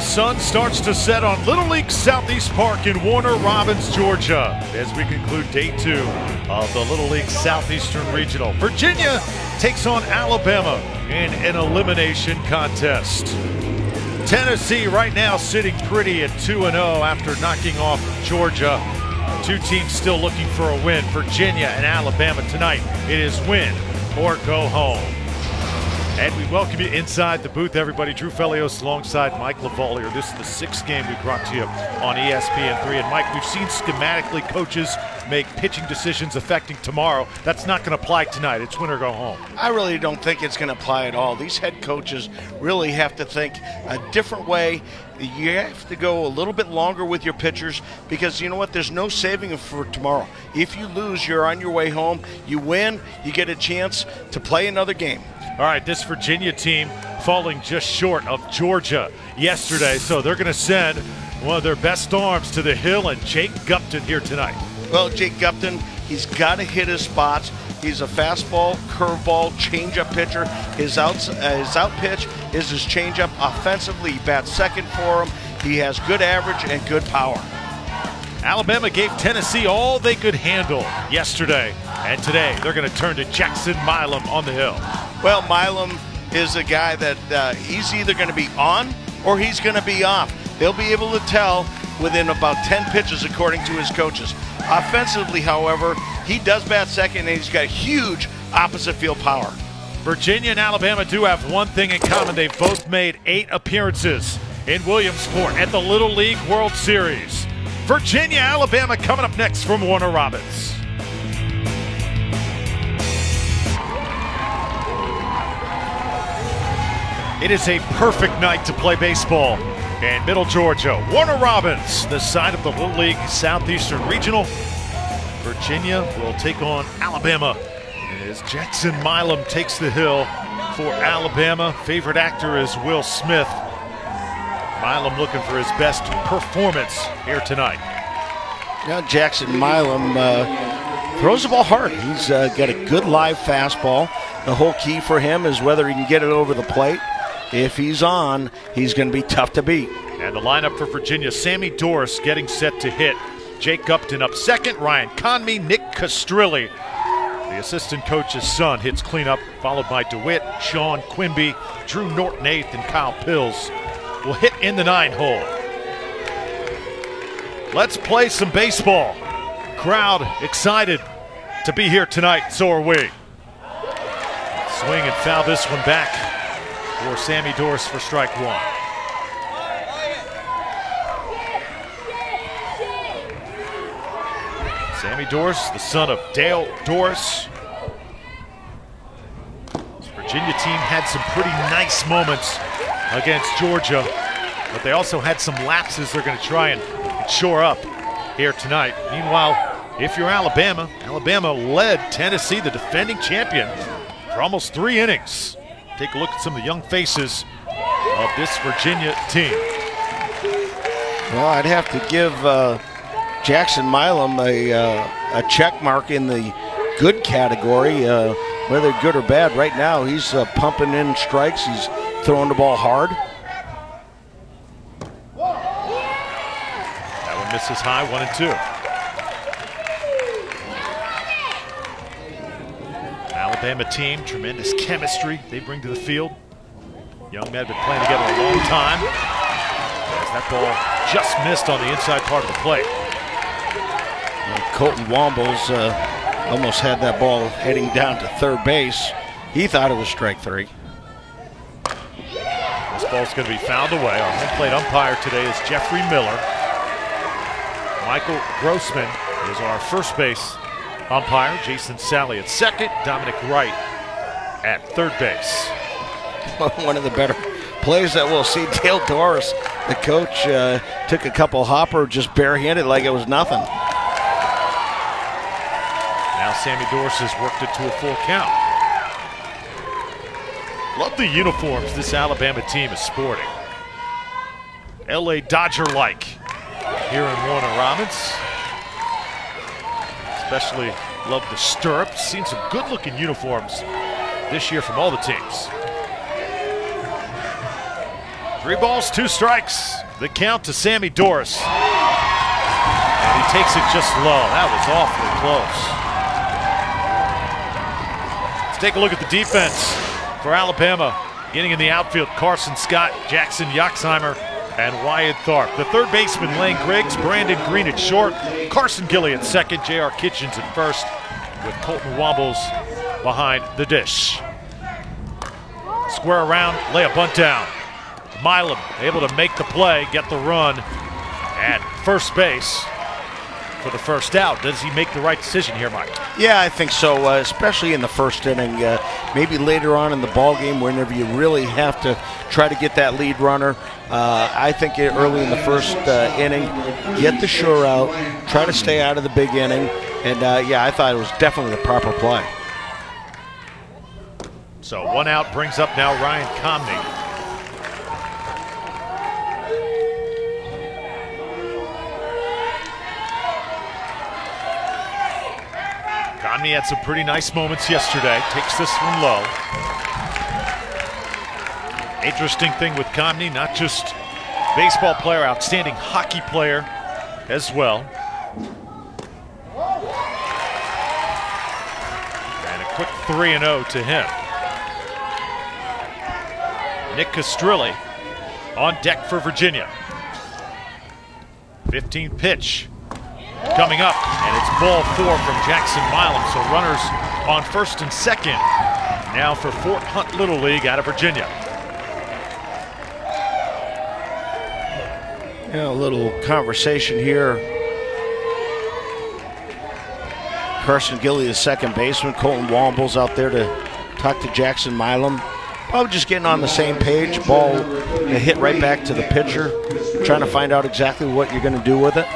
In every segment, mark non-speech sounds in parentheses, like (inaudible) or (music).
sun starts to set on Little League Southeast Park in Warner Robins, Georgia, as we conclude day two of the Little League Southeastern Regional. Virginia takes on Alabama in an elimination contest. Tennessee right now sitting pretty at 2 0 after knocking off Georgia. Two teams still looking for a win. Virginia and Alabama tonight. It is win or go home. And we welcome you inside the booth, everybody. Drew Felios alongside Mike LaValliere. This is the sixth game we brought to you on ESPN3. And Mike, we've seen schematically coaches make pitching decisions affecting tomorrow. That's not going to apply tonight. It's win or go home. I really don't think it's going to apply at all. These head coaches really have to think a different way. You have to go a little bit longer with your pitchers because you know what? There's no saving for tomorrow. If you lose, you're on your way home. You win, you get a chance to play another game. All right, this Virginia team falling just short of Georgia yesterday, so they're going to send one of their best arms to the hill and Jake Gupton here tonight. Well, Jake Gupton, he's got to hit his spots. He's a fastball, curveball, changeup pitcher. His out uh, his out pitch is his changeup. Offensively, he bats second for him. He has good average and good power. Alabama gave Tennessee all they could handle yesterday, and today they're going to turn to Jackson Milam on the hill. Well, Milam is a guy that uh, he's either going to be on or he's going to be off. They'll be able to tell within about 10 pitches, according to his coaches. Offensively, however, he does bat second and he's got huge opposite field power. Virginia and Alabama do have one thing in common. They've both made eight appearances in Williamsport at the Little League World Series. Virginia, Alabama coming up next from Warner Robins. It is a perfect night to play baseball in Middle Georgia. Warner Robins, the side of the Little League Southeastern Regional. Virginia will take on Alabama as Jackson Milam takes the hill for Alabama. Favorite actor is Will Smith. Milam looking for his best performance here tonight. Now Jackson Milam uh, throws the ball hard. He's uh, got a good live fastball. The whole key for him is whether he can get it over the plate if he's on, he's going to be tough to beat. And the lineup for Virginia Sammy Doris getting set to hit. Jake Gupton up second, Ryan Comney, Nick Castrilli. The assistant coach's son hits cleanup, followed by DeWitt, Sean Quimby, Drew Norton eighth, and Kyle Piltz will hit in the nine hole. Let's play some baseball. Crowd excited to be here tonight, so are we. Swing and foul this one back for Sammy Doris for strike one. Sammy Doris, the son of Dale Doris. This Virginia team had some pretty nice moments against Georgia, but they also had some lapses they're going to try and shore up here tonight. Meanwhile, if you're Alabama, Alabama led Tennessee, the defending champion, for almost three innings take a look at some of the young faces of this Virginia team. Well, I'd have to give uh, Jackson Milam a, uh, a check mark in the good category, uh, whether good or bad. Right now, he's uh, pumping in strikes. He's throwing the ball hard. That one misses high, one and two. Alabama team, tremendous chemistry they bring to the field. Young men have been playing together a long time. As that ball just missed on the inside part of the plate. And Colton Wombles uh, almost had that ball heading down to third base. He thought it was strike three. Ball's going to be fouled away. Our home plate umpire today is Jeffrey Miller. Michael Grossman is our first base umpire. Jason Sally at second, Dominic Wright at third base. (laughs) One of the better plays that we'll see. Dale Doris, the coach, uh, took a couple hopper just barehanded like it was nothing. Now Sammy Doris has worked it to a full count. Love the uniforms this Alabama team is sporting. LA Dodger-like here in Warner Robins especially love the stirrups. Seen some good-looking uniforms this year from all the teams. Three balls, two strikes. The count to Sammy Doris. And he takes it just low. That was awfully close. Let's take a look at the defense for Alabama. Getting in the outfield, Carson Scott, Jackson Yoxheimer, and Wyatt Tharp. The third baseman, Lane Griggs, Brandon Green at short, Carson Gilly at second, J.R. Kitchens at first, with Colton Wombles behind the dish. Square around, lay a bunt down. Milam able to make the play, get the run at first base for the first out. Does he make the right decision here, Mike? Yeah, I think so, uh, especially in the first inning. Uh, maybe later on in the ball game, whenever you really have to try to get that lead runner. Uh, I think early in the first uh, inning, get the sure out, try to stay out of the big inning, and uh, yeah, I thought it was definitely the proper play. So one out brings up now Ryan Comney. Comney had some pretty nice moments yesterday. Takes this one low. Interesting thing with Comney, not just baseball player, outstanding hockey player as well. And a quick 3 0 to him. Nick Castrilli on deck for Virginia. 15 pitch coming up, and it's ball four from Jackson Milam. So runners on first and second now for Fort Hunt Little League out of Virginia. Yeah, a little conversation here. Carson Gilly, the second baseman. Colton Wombles out there to talk to Jackson Milam. Probably just getting on the same page. Ball hit right back to the pitcher, trying to find out exactly what you're going to do with it.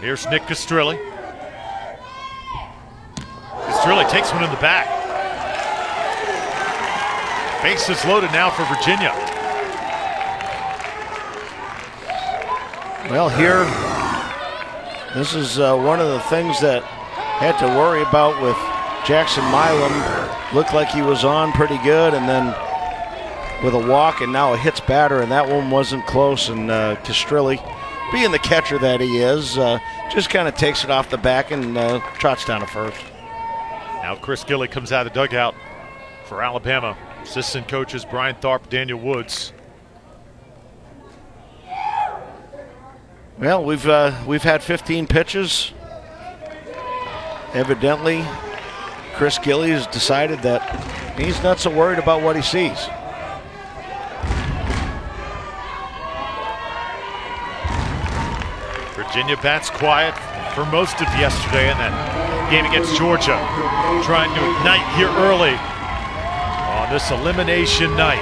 Here's Nick Castrilli. Castrilli takes one in the back. Bases loaded now for Virginia. Well, here, this is uh, one of the things that had to worry about with Jackson Milam. Looked like he was on pretty good, and then with a walk, and now a hits batter, and that one wasn't close. And uh, Castrilli being the catcher that he is, uh, just kind of takes it off the back and uh, trots down to first. Now Chris Gilly comes out of the dugout for Alabama. Assistant coaches Brian Tharp, Daniel Woods. Well, we've uh, we've had 15 pitches. Evidently, Chris Gilly has decided that he's not so worried about what he sees. Virginia bats quiet for most of yesterday in that game against Georgia. Trying to ignite here early on this elimination night.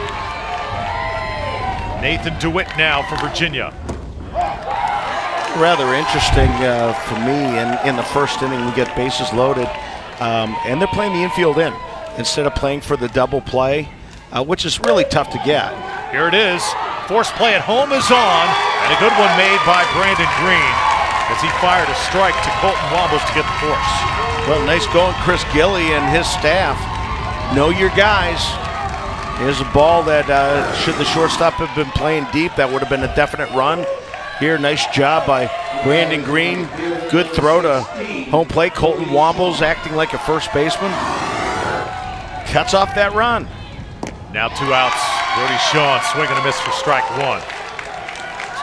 Nathan DeWitt now for Virginia. Rather interesting uh, for me. In, in the first inning, we get bases loaded, um, and they're playing the infield in instead of playing for the double play, uh, which is really tough to get. Here it is. Force play at home is on, and a good one made by Brandon Green as he fired a strike to Colton Wombles to get the force. Well, nice going, Chris Gilly and his staff. Know your guys. Here's a ball that uh, should the shortstop have been playing deep, that would have been a definite run. Here, nice job by Brandon Green. Good throw to home plate. Colton Wombles acting like a first baseman. Cuts off that run. Now two outs. Brody Shawn swinging a miss for strike one.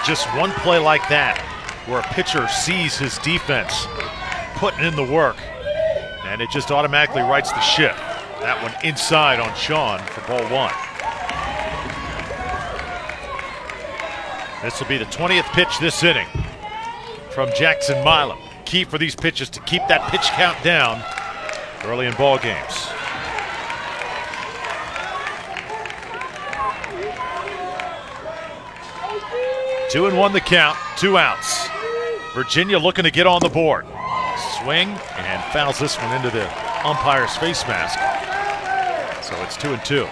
Just one play like that where a pitcher sees his defense putting in the work and it just automatically rights the ship. That one inside on Shawn for ball one. This will be the 20th pitch this inning from Jackson Milam. Key for these pitches to keep that pitch count down early in ball games. Two and one the count, two outs. Virginia looking to get on the board. Swing and fouls this one into the umpire's face mask. So it's two and two.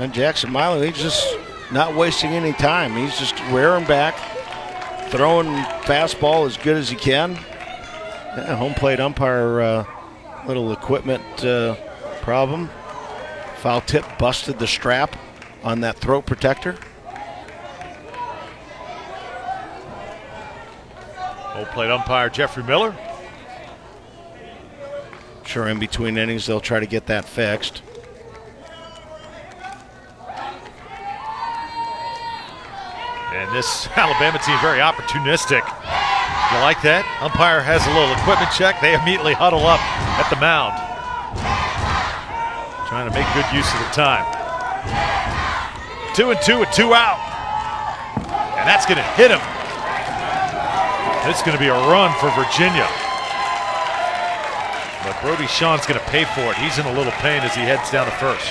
And Jackson Milam, he's just not wasting any time. He's just wearing back, throwing fastball as good as he can. Yeah, home plate umpire uh, Little equipment uh, problem. Foul tip busted the strap on that throat protector. Old plate umpire Jeffrey Miller. Sure, in between innings, they'll try to get that fixed. And this (laughs) Alabama team very opportunistic. You like that? Umpire has a little equipment check. They immediately huddle up at the mound. Trying to make good use of the time. Two and two with two out. And that's going to hit him. It's going to be a run for Virginia. But Brody Sean's going to pay for it. He's in a little pain as he heads down to first.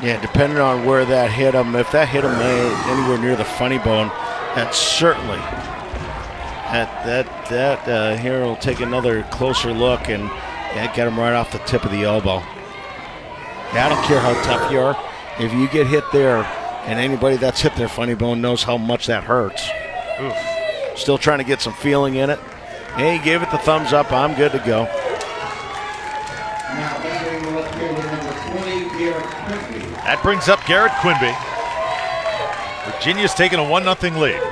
Yeah, depending on where that hit him, if that hit him anywhere near the funny bone, that certainly that that that uh, here will take another closer look and yeah, get him right off the tip of the elbow. I don't care how tough you are. If you get hit there, and anybody that's hit their funny bone knows how much that hurts. Oof. Still trying to get some feeling in it. Hey, he gave it the thumbs up. I'm good to go. That brings up Garrett Quimby. Virginia's taking a 1 0 lead.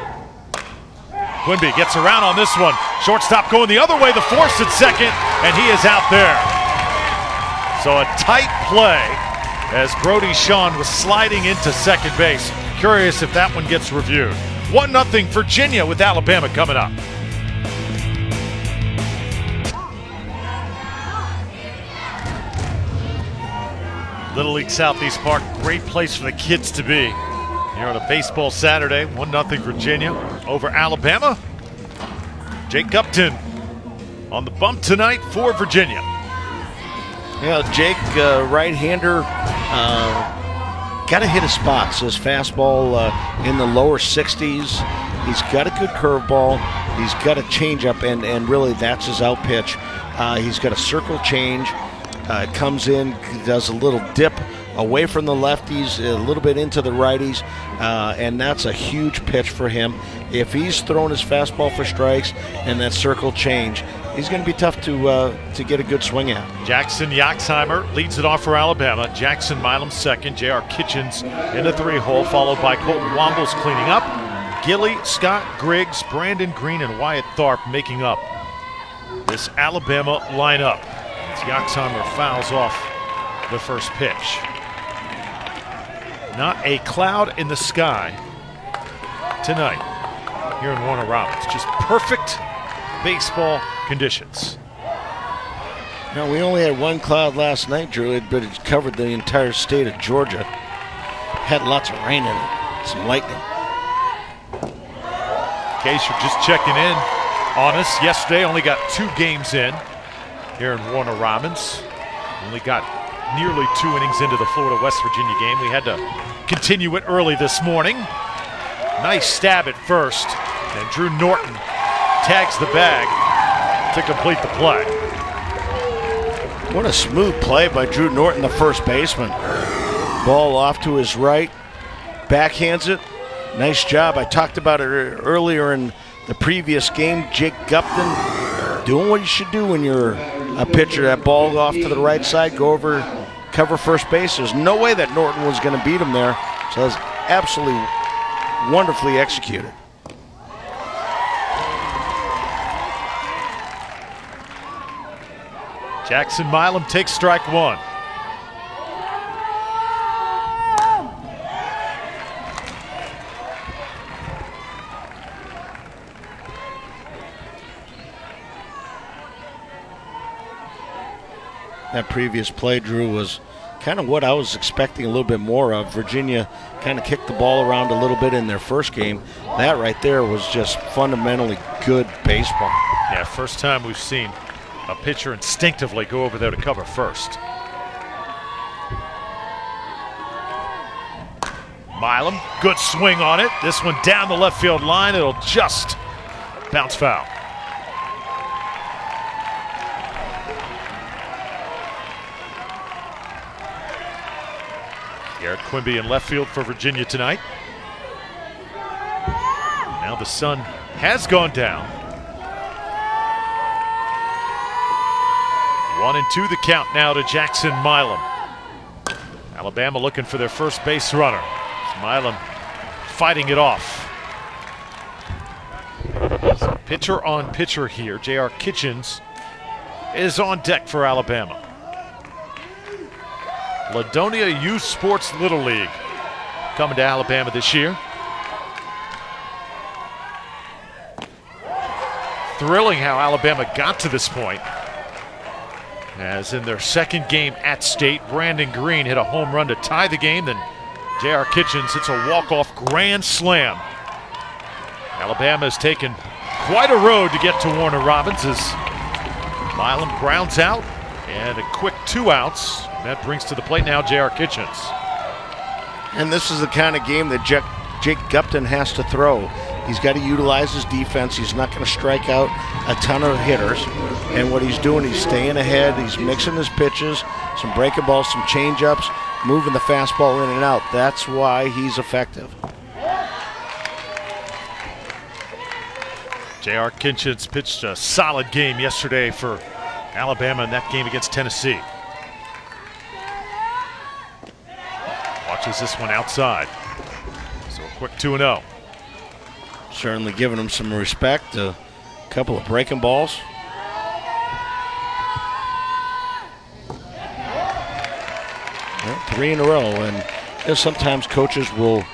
Quimby gets around on this one. Shortstop going the other way, the force at second, and he is out there. So a tight play as Brody Sean was sliding into second base. Curious if that one gets reviewed. 1 0 Virginia with Alabama coming up. Little League Southeast Park, great place for the kids to be. Here on a baseball Saturday, 1 0 Virginia over Alabama. Jake Gupton on the bump tonight for Virginia. Yeah, Jake, uh, right hander, uh, got to hit his spots. His fastball uh, in the lower 60s. He's got a good curveball. He's got a changeup, and, and really that's his out pitch. Uh, he's got a circle change. Uh, comes in, does a little dip away from the lefties, a little bit into the righties, uh, and that's a huge pitch for him. If he's throwing his fastball for strikes and that circle change, he's going to be tough to uh, to get a good swing at. Jackson Yaxheimer leads it off for Alabama. Jackson Milam second. J.R. Kitchens in the three hole, followed by Colton Wombles cleaning up. Gilly, Scott Griggs, Brandon Green, and Wyatt Tharp making up this Alabama lineup. As Yaxheimer fouls off the first pitch. Not a cloud in the sky tonight here in Warner Robins. Just perfect baseball conditions. Now, we only had one cloud last night, Drew, but it covered the entire state of Georgia. Had lots of rain in it, some lightning. In case you're just checking in on us, yesterday only got two games in here in Warner Robins. Only got nearly two innings into the Florida West Virginia game. We had to continue it early this morning. Nice stab at first, and Drew Norton tags the bag to complete the play. What a smooth play by Drew Norton, the first baseman. Ball off to his right, backhands it. Nice job. I talked about it earlier in the previous game. Jake Gupton doing what you should do when you're a pitcher. That ball off to the right side, go over, cover first base. There's no way that Norton was going to beat him there. So that's absolutely wonderfully executed. Jackson Milam takes strike one. That previous play, Drew, was kind of what I was expecting a little bit more of. Virginia kind of kicked the ball around a little bit in their first game. That right there was just fundamentally good baseball. Yeah, first time we've seen a pitcher instinctively go over there to cover first. Milam, good swing on it. This one down the left field line. It'll just bounce foul. Garrett Quimby in left field for Virginia tonight. Now the sun has gone down. One and two the count now to Jackson Milam. Alabama looking for their first base runner. Milam fighting it off. So pitcher on pitcher here. J.R. Kitchens is on deck for Alabama. Ladonia Youth Sports Little League coming to Alabama this year. Thrilling how Alabama got to this point. As in their second game at state, Brandon Green hit a home run to tie the game. Then J.R. Kitchens hits a walk-off grand slam. Alabama has taken quite a road to get to Warner Robins as Milam grounds out and a quick two outs. That brings to the plate now J.R. Kitchens. And this is the kind of game that Jake, Jake Gupton has to throw. He's got to utilize his defense. He's not going to strike out a ton of hitters. And what he's doing, he's staying ahead. He's mixing his pitches, some breaking balls, some changeups, moving the fastball in and out. That's why he's effective. J.R. Kitchens pitched a solid game yesterday for Alabama in that game against Tennessee. Watches this one outside. So a quick 2 0 certainly giving him some respect. A couple of breaking balls. Three in a row, and you know, sometimes coaches will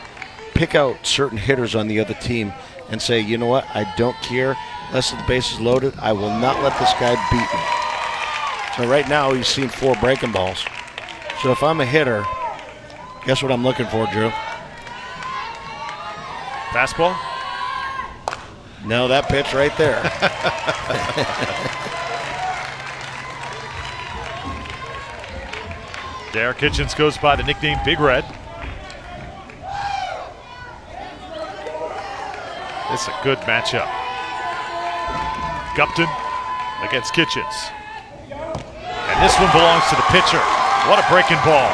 pick out certain hitters on the other team and say, you know what, I don't care. Unless the base is loaded, I will not let this guy beat me. So right now he's seen four breaking balls. So if I'm a hitter, guess what I'm looking for, Drew? Fastball? No, that pitch right there. (laughs) Derek Kitchens goes by the nickname Big Red. This is a good matchup. Gupton against Kitchens. And this one belongs to the pitcher. What a breaking ball.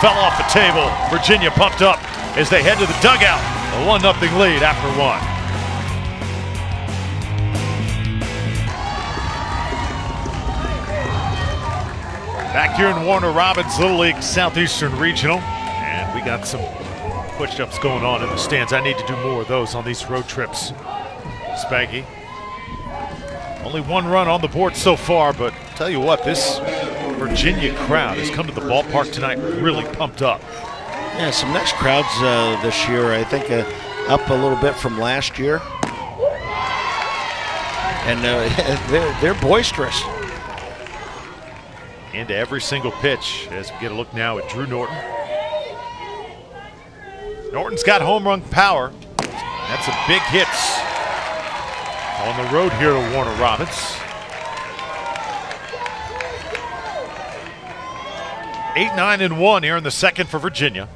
Fell off the table. Virginia pumped up as they head to the dugout. A 1 0 lead after one. Back here in Warner Robins Little League Southeastern Regional. And we got some push-ups going on in the stands. I need to do more of those on these road trips. Spanky. Only one run on the board so far, but tell you what, this Virginia crowd has come to the ballpark tonight really pumped up. Yeah, some nice crowds uh, this year. I think uh, up a little bit from last year. And uh, (laughs) they're, they're boisterous into every single pitch as we get a look now at Drew Norton. Norton's got home run power. That's a big hits on the road here to Warner Robins. Eight, nine, and one here in the second for Virginia.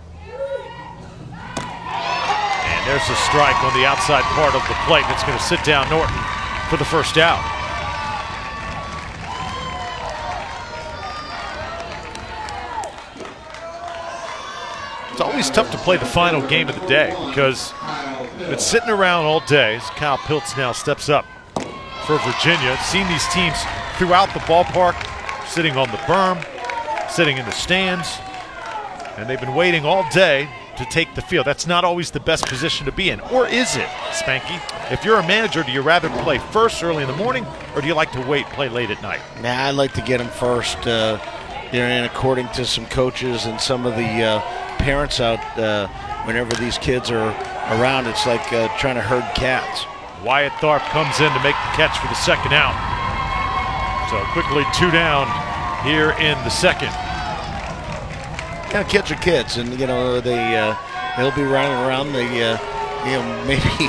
And there's a strike on the outside part of the plate that's going to sit down Norton for the first out. It's always tough to play the final game of the day because it's sitting around all day as Kyle Piltz now steps up for Virginia. Seen these teams throughout the ballpark, sitting on the berm, sitting in the stands, and they've been waiting all day to take the field. That's not always the best position to be in. Or is it, Spanky? If you're a manager, do you rather play first early in the morning, or do you like to wait, play late at night? Nah, I like to get them first. Uh, you know, and according to some coaches and some of the uh, parents out uh, whenever these kids are around. It's like uh, trying to herd cats. Wyatt Tharp comes in to make the catch for the second out. So quickly two down here in the second. Yeah, kids are kids, and you know they uh, they'll be running around. They uh, you know (laughs) maybe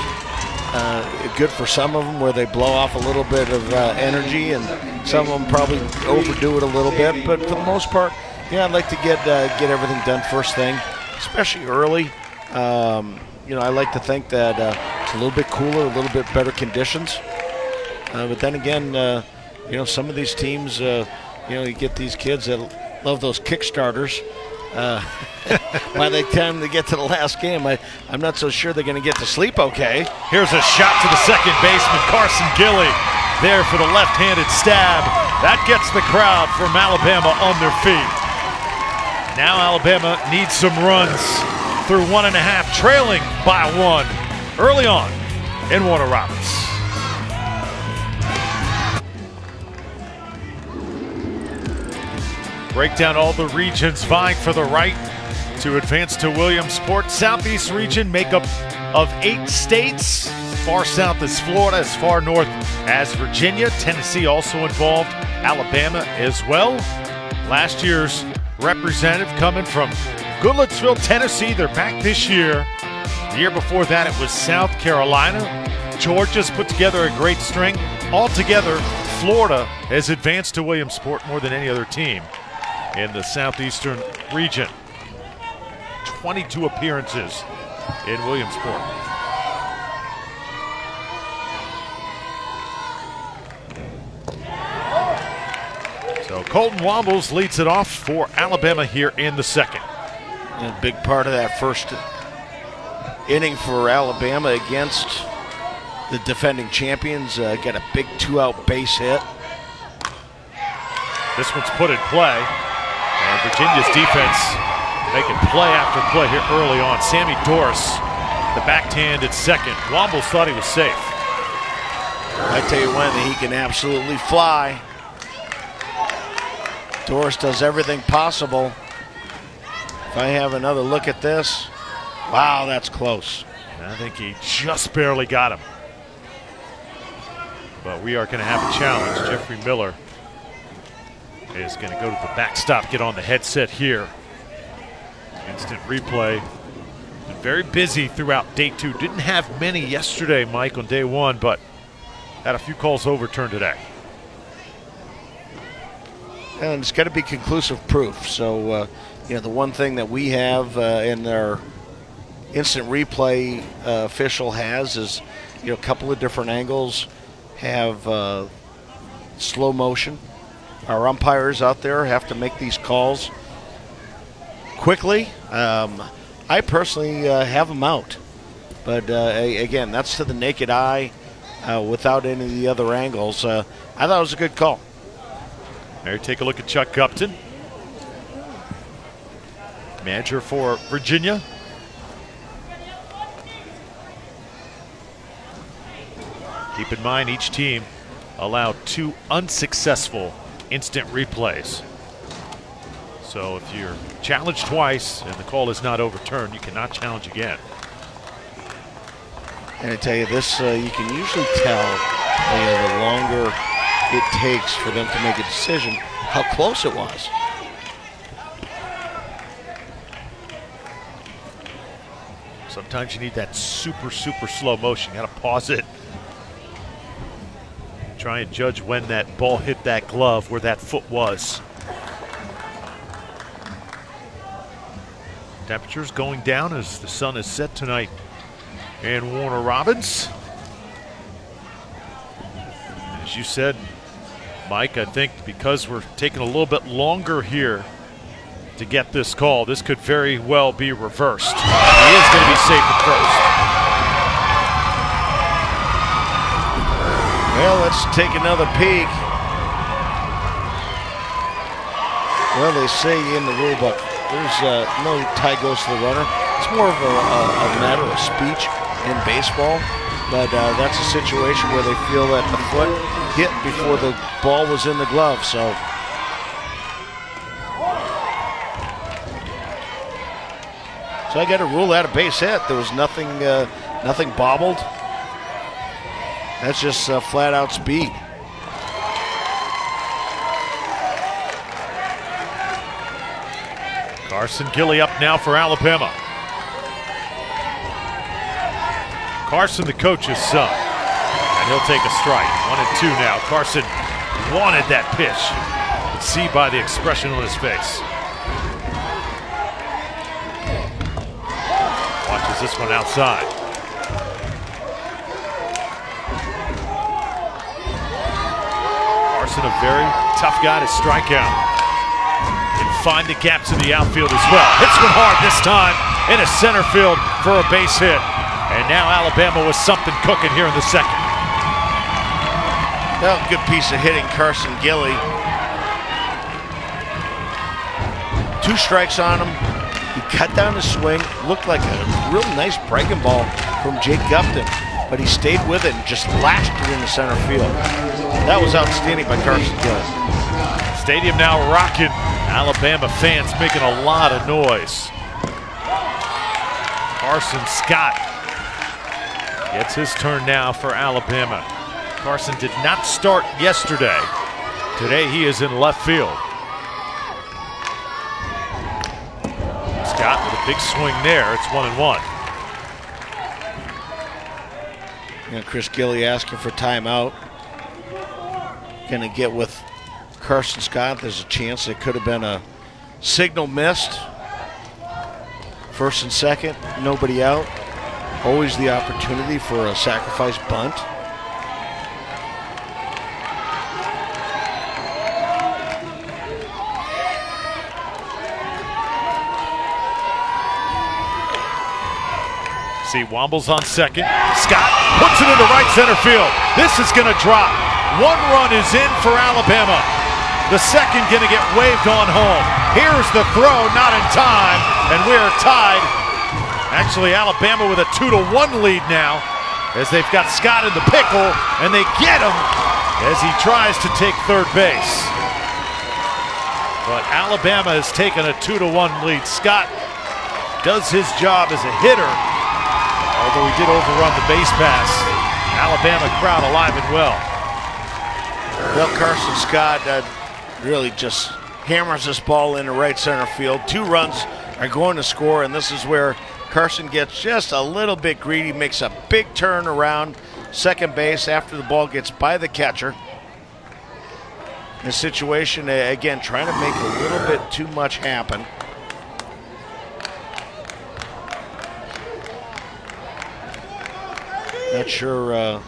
uh, good for some of them where they blow off a little bit of uh, energy, and some of them probably overdo it a little bit. But for the most part, yeah, I'd like to get uh, get everything done first thing, especially early. Um, you know, I like to think that uh, it's a little bit cooler, a little bit better conditions. Uh, but then again, uh, you know, some of these teams, uh, you know, you get these kids that love those kickstarters. Uh, (laughs) by the time they get to the last game, I, I'm not so sure they're going to get to sleep okay. Here's a shot to the second baseman, Carson Gilly, there for the left-handed stab That gets the crowd from Alabama on their feet. Now Alabama needs some runs through one and a half, trailing by one early on in Warner Robins. Break down all the regions vying for the right to advance to Williamsport. Southeast region makeup of eight states. Far south is Florida, as far north as Virginia. Tennessee also involved, Alabama as well. Last year's representative coming from Goodlettsville, Tennessee. They're back this year. The year before that, it was South Carolina. Georgia's put together a great string. Altogether, Florida has advanced to Williamsport more than any other team in the southeastern region. 22 appearances in Williamsport. So Colton Wombles leads it off for Alabama here in the second. And a big part of that first inning for Alabama against the defending champions. Uh, got a big two out base hit. This one's put in play. And Virginia's defense making play after play here early on. Sammy Doris, the backhand at second. Wombles thought he was safe. I tell you when, he can absolutely fly. Doris does everything possible. If I have another look at this, wow, that's close. I think he just barely got him. But we are going to have a challenge. Jeffrey Miller is going to go to the backstop, get on the headset here. Instant replay. Been very busy throughout day two. Didn't have many yesterday, Mike, on day one, but had a few calls overturned today. And it's got to be conclusive proof. So, uh, you know, the one thing that we have uh, in our instant replay uh, official has is, you know, a couple of different angles, have uh, slow motion. Our umpires out there have to make these calls quickly. Um, I personally uh, have them out. But uh, again, that's to the naked eye uh, without any of the other angles. I thought it was a good call. There, take a look at Chuck Gupton, manager for Virginia. Keep in mind, each team allowed two unsuccessful instant replays. So if you're challenged twice and the call is not overturned, you cannot challenge again. And I tell you, this uh, you can usually tell you know, the longer it takes for them to make a decision, how close it was. Sometimes you need that super, super slow motion. You got to pause it. Try and judge when that ball hit that glove, where that foot was. Temperatures going down as the sun is set tonight in Warner Robins. As you said, Mike, I think because we're taking a little bit longer here to get this call, this could very well be reversed. He is going to be safe at first. Well, let's take another peek. Well, they say in the rule book, there's uh, no tie goes to the runner. It's more of a, a, a matter of speech in baseball, but uh, that's a situation where they feel that the foot hit before the ball was in the glove. So. So I got to rule out a base hit. There was nothing, uh, nothing bobbled. That's just uh, flat out speed. Carson Gilly up now for Alabama. Carson, the coach's son. And he'll take a strike. One and two now. Carson wanted that pitch. You see by the expression on his face. Watches this one outside. Carson, a very tough guy to strike out. Can find the gaps in the outfield as well. Hits one hard this time in a center field for a base hit. And now Alabama with something cooking here in the second. Well, good piece of hitting, Carson Gilly. Two strikes on him. He cut down the swing. Looked like a real nice breaking ball from Jake Gupton, but he stayed with it and just lashed it in the center field. That was outstanding by Carson Gilly. Stadium now rocking. Alabama fans making a lot of noise. Carson Scott gets his turn now for Alabama. Carson did not start yesterday. Today he is in left field. Scott with a big swing there. It's one and one. You know, Chris Gilly asking for timeout. Going to get with Carson Scott. There's a chance it could have been a signal missed. First and second, nobody out. Always the opportunity for a sacrifice bunt. See Womble's on second. Scott puts it into right center field. This is going to drop. One run is in for Alabama. The second going to get waved on home. Here's the throw, not in time, and we're tied. Actually, Alabama with a two to one lead now, as they've got Scott in the pickle, and they get him as he tries to take third base. But Alabama has taken a two to one lead. Scott does his job as a hitter, although he did overrun the base pass. Alabama crowd alive and well. Well, Carson Scott uh, really just hammers this ball into right center field. Two runs are going to score, and this is where Carson gets just a little bit greedy, makes a big turn around second base after the ball gets by the catcher. The situation, again, trying to make a little bit too much happen. Not sure. Uh,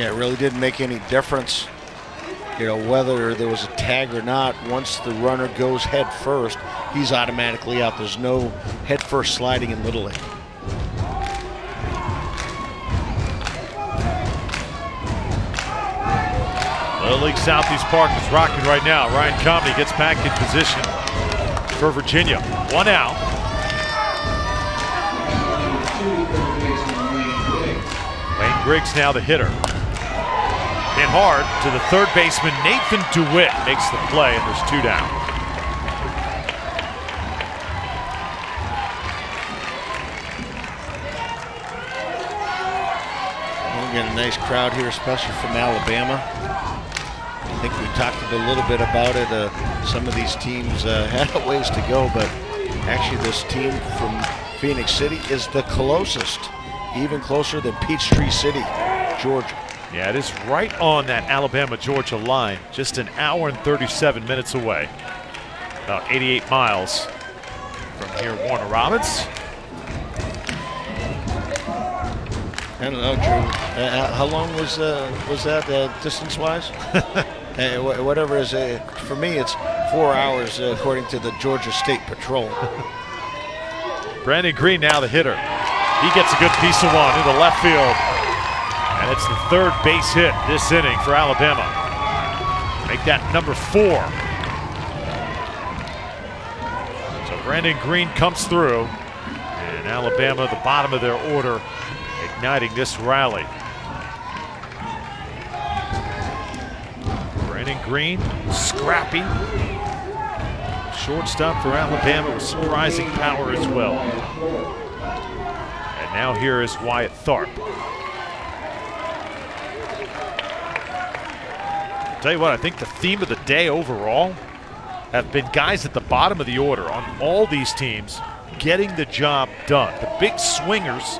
Yeah, it really didn't make any difference, you know, whether there was a tag or not. Once the runner goes head first, he's automatically out. There's no head first sliding in Little League. Little League Southeast Park is rocking right now. Ryan Comney gets back in position for Virginia. One out. Wayne Griggs now the hitter. Hard to the third baseman. Nathan DeWitt makes the play, and there's two down. We get a nice crowd here, especially from Alabama. I think we talked a little bit about it. Uh, some of these teams uh, (laughs) had a ways to go, but actually this team from Phenix City is the closest, even closer than Peachtree City, Georgia. Yeah, it is right on that Alabama-Georgia line, just an hour and 37 minutes away. About 88 miles from here, Warner Robins. I don't know, Drew. Uh, how long was uh, was that uh, distance-wise? (laughs) uh, whatever is. Uh, for me, it's four hours, uh, according to the Georgia State Patrol. Brandon Green now the hitter. He gets a good piece of one into left field. It's the third base hit this inning for Alabama. Make that number four. So Brandon Green comes through. And Alabama, the bottom of their order, igniting this rally. Brandon Green, scrappy. Shortstop for Alabama with surprising power as well. And now here is Wyatt Tharp. Tell you what, I think the theme of the day overall have been guys at the bottom of the order on all these teams getting the job done. The big swingers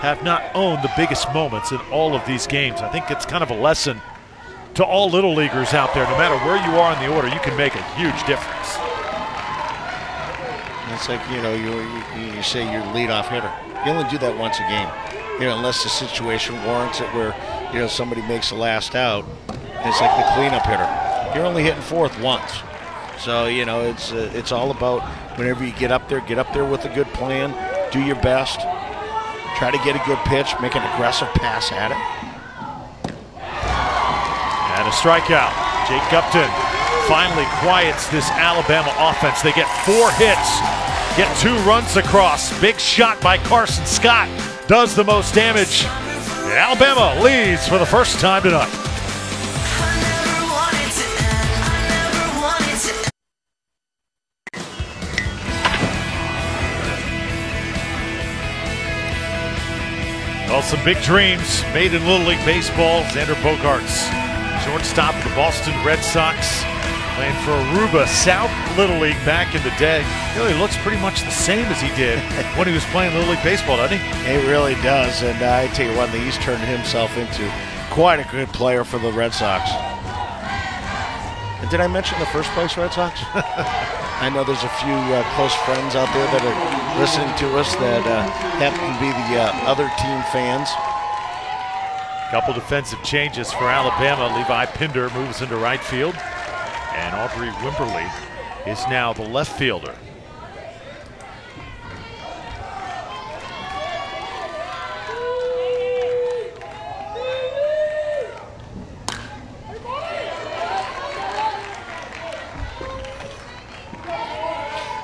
have not owned the biggest moments in all of these games. I think it's kind of a lesson to all little leaguers out there. No matter where you are in the order, you can make a huge difference. It's like you know you, you, you say you're the leadoff hitter. You only do that once a game, you know, unless the situation warrants it, where you know somebody makes the last out. It's like the cleanup hitter. You're only hitting fourth once, so you know it's uh, it's all about whenever you get up there, get up there with a good plan, do your best, try to get a good pitch, make an aggressive pass at it. And a strikeout. Jake Gupton finally quiets this Alabama offense. They get four hits, get two runs across. Big shot by Carson Scott does the most damage. And Alabama leads for the first time tonight. Some big dreams made in Little League Baseball. Xander Bogaerts, shortstop of the Boston Red Sox, playing for Aruba South Little League back in the day. He looks pretty much the same as he did (laughs) when he was playing Little League Baseball, doesn't he? It really does, and I tell you what, he's turned himself into quite a good player for the Red Sox. And did I mention the first place Red Sox? (laughs) I know there's a few uh, close friends out there that are listening to us that uh, happen to be the uh, other team fans. Couple defensive changes for Alabama. Levi Pinder moves into right field, and Aubrey Wimberly is now the left fielder.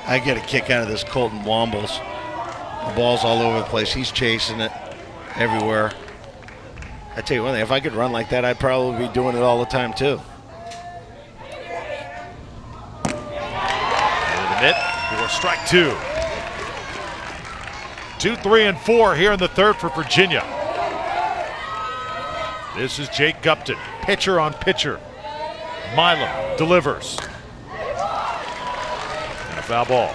I get a kick out of this Colton Wombles. The ball's all over the place. He's chasing it everywhere. I tell you one thing, if I could run like that, I'd probably be doing it all the time too. The mitt for strike two. Two, three, and four here in the third for Virginia. This is Jake Gupton, pitcher on pitcher. Milam delivers. Foul ball.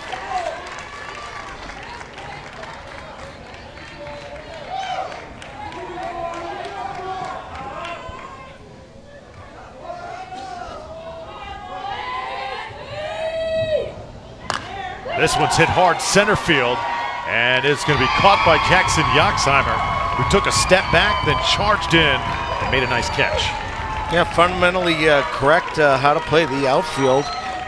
This one's hit hard center field, and it's going to be caught by Jackson Yoxheimer, who took a step back, then charged in and made a nice catch. Yeah, fundamentally uh, correct uh, how to play the outfield.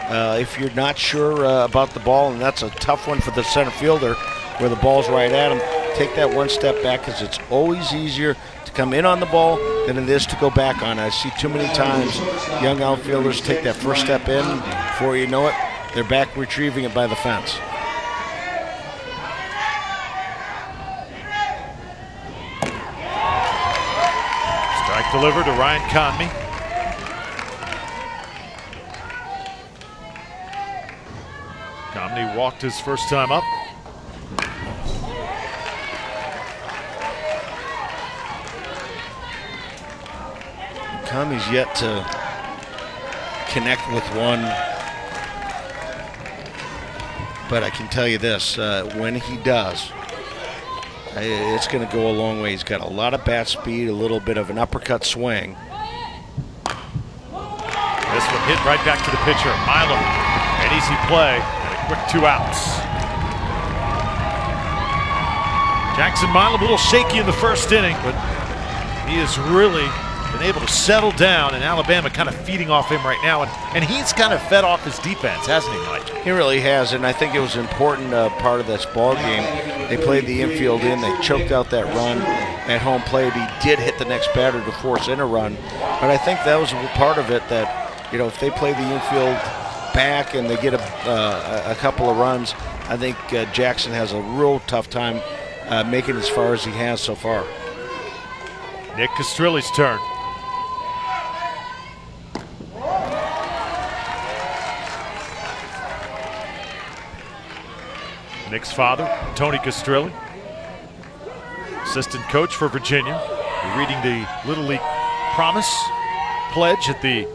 Uh, if you're not sure uh, about the ball, and that's a tough one for the center fielder, where the ball's right at him, take that one step back because it's always easier to come in on the ball than it is to go back on. I see too many times young outfielders take that first step in before you know it, they're back retrieving it by the fence. Strike delivered to Ryan Comney. Walked his first time up. Comney's yet to connect with one. But I can tell you this, uh, when he does, it's going to go a long way. He's got a lot of bat speed, a little bit of an uppercut swing. This one hit right back to the pitcher, Milam. An easy play quick two outs. Jackson Milam a little shaky in the first inning, but he has really been able to settle down, and Alabama kind of feeding off him right now. And, and he's kind of fed off his defense, hasn't he, Mike? He really has, and I think it was an important uh, part of this ball game. They played the infield in, they choked out that run at home plate. He did hit the next batter to force in a run, but I think that was a part of it that, you know, if they play the infield back and they get a, uh, a couple of runs, I think uh, Jackson has a real tough time uh, making as far as he has so far. Nick Castrilli's turn. Nick's father, Tony Castrilli, assistant coach for Virginia, reading the Little League Promise pledge at the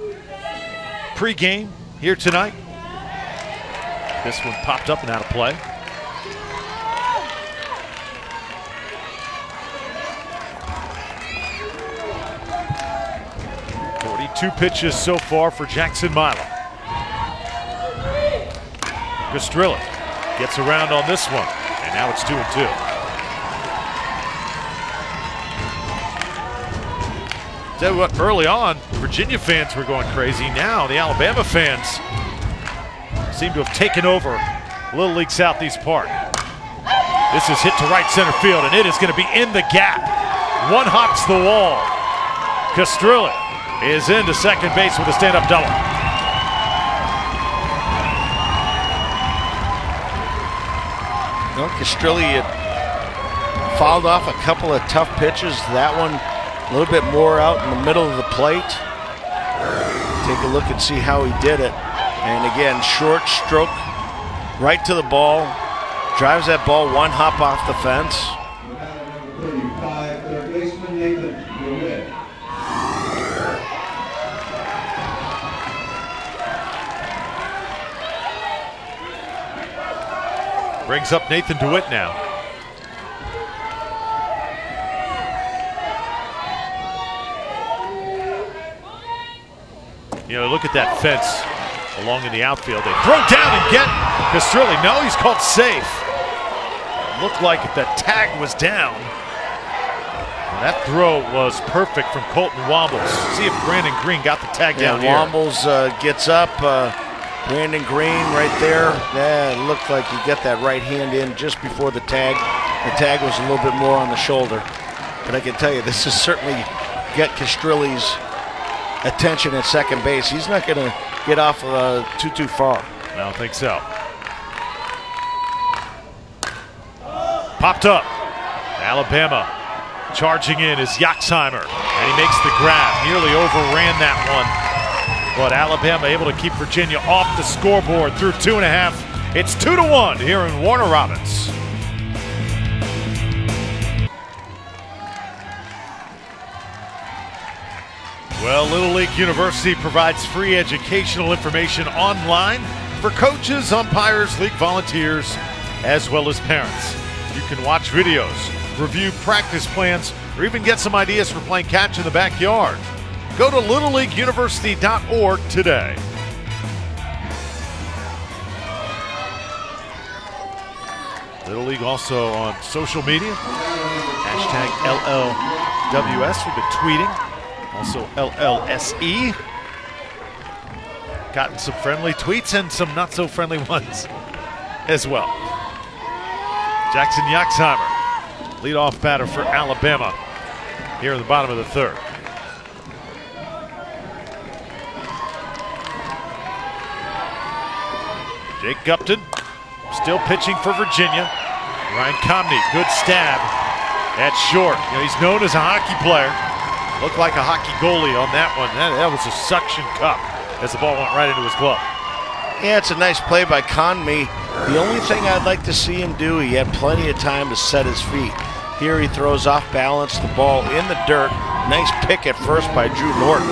pregame here tonight. This one popped up and out of play. Forty-two pitches so far for Jackson Milam. Castrilli gets around on this one, and now it's two and two. Tell you what, early on, Virginia fans were going crazy. Now the Alabama fans seem to have taken over Little League Southeast Park. This is hit to right center field, and it is going to be in the gap. One hops the wall. Castrilli is into second base with a stand-up double. Well, Castrilli fouled off a couple of tough pitches. That one a little bit more out in the middle of the plate. Take a look and see how he did it. And again, short stroke right to the ball. Drives that ball one hop off the fence. Brings up Nathan DeWitt now. You know, look at that fence along in the outfield. They throw down and get Castrilli. No, he's called safe. Looked like the tag was down. That throw was perfect from Colton Wombles. See if Brandon Green got the tag yeah, down Wombles uh, gets up. Uh, Brandon Green right there. Yeah, it looked like he got that right hand in just before the tag. The tag was a little bit more on the shoulder. But I can tell you, this is certainly get Castrilli's attention at second base. He's not going to get off uh, too, too far. I don't think so. Popped up. Alabama charging in is Yoxheimer, and he makes the grab. Nearly overran that one. But Alabama able to keep Virginia off the scoreboard through two and a half. It's two to one here in Warner Robins. Well, Little League University provides free educational information online for coaches, umpires, league volunteers, as well as parents. You can watch videos, review practice plans, or even get some ideas for playing catch in the backyard. Go to littleleagueuniversity.org today. Little League also on social media. Hashtag LLWS. We've been tweeting. Also LLSE. Gotten some friendly tweets and some not so friendly (laughs) ones as well. Jackson Yoxheimer, leadoff batter for Alabama here in the bottom of the third. Jake Gupton still pitching for Virginia. Ryan Comney, good stab at short. You know, he's known as a hockey player. Looked like a hockey goalie on that one. That, that was a suction cup as the ball went right into his glove. Yeah, it's a nice play by Comney. The only thing I'd like to see him do, he had plenty of time to set his feet. Here he throws off balance, the ball in the dirt. Nice pick at first by Drew Norton.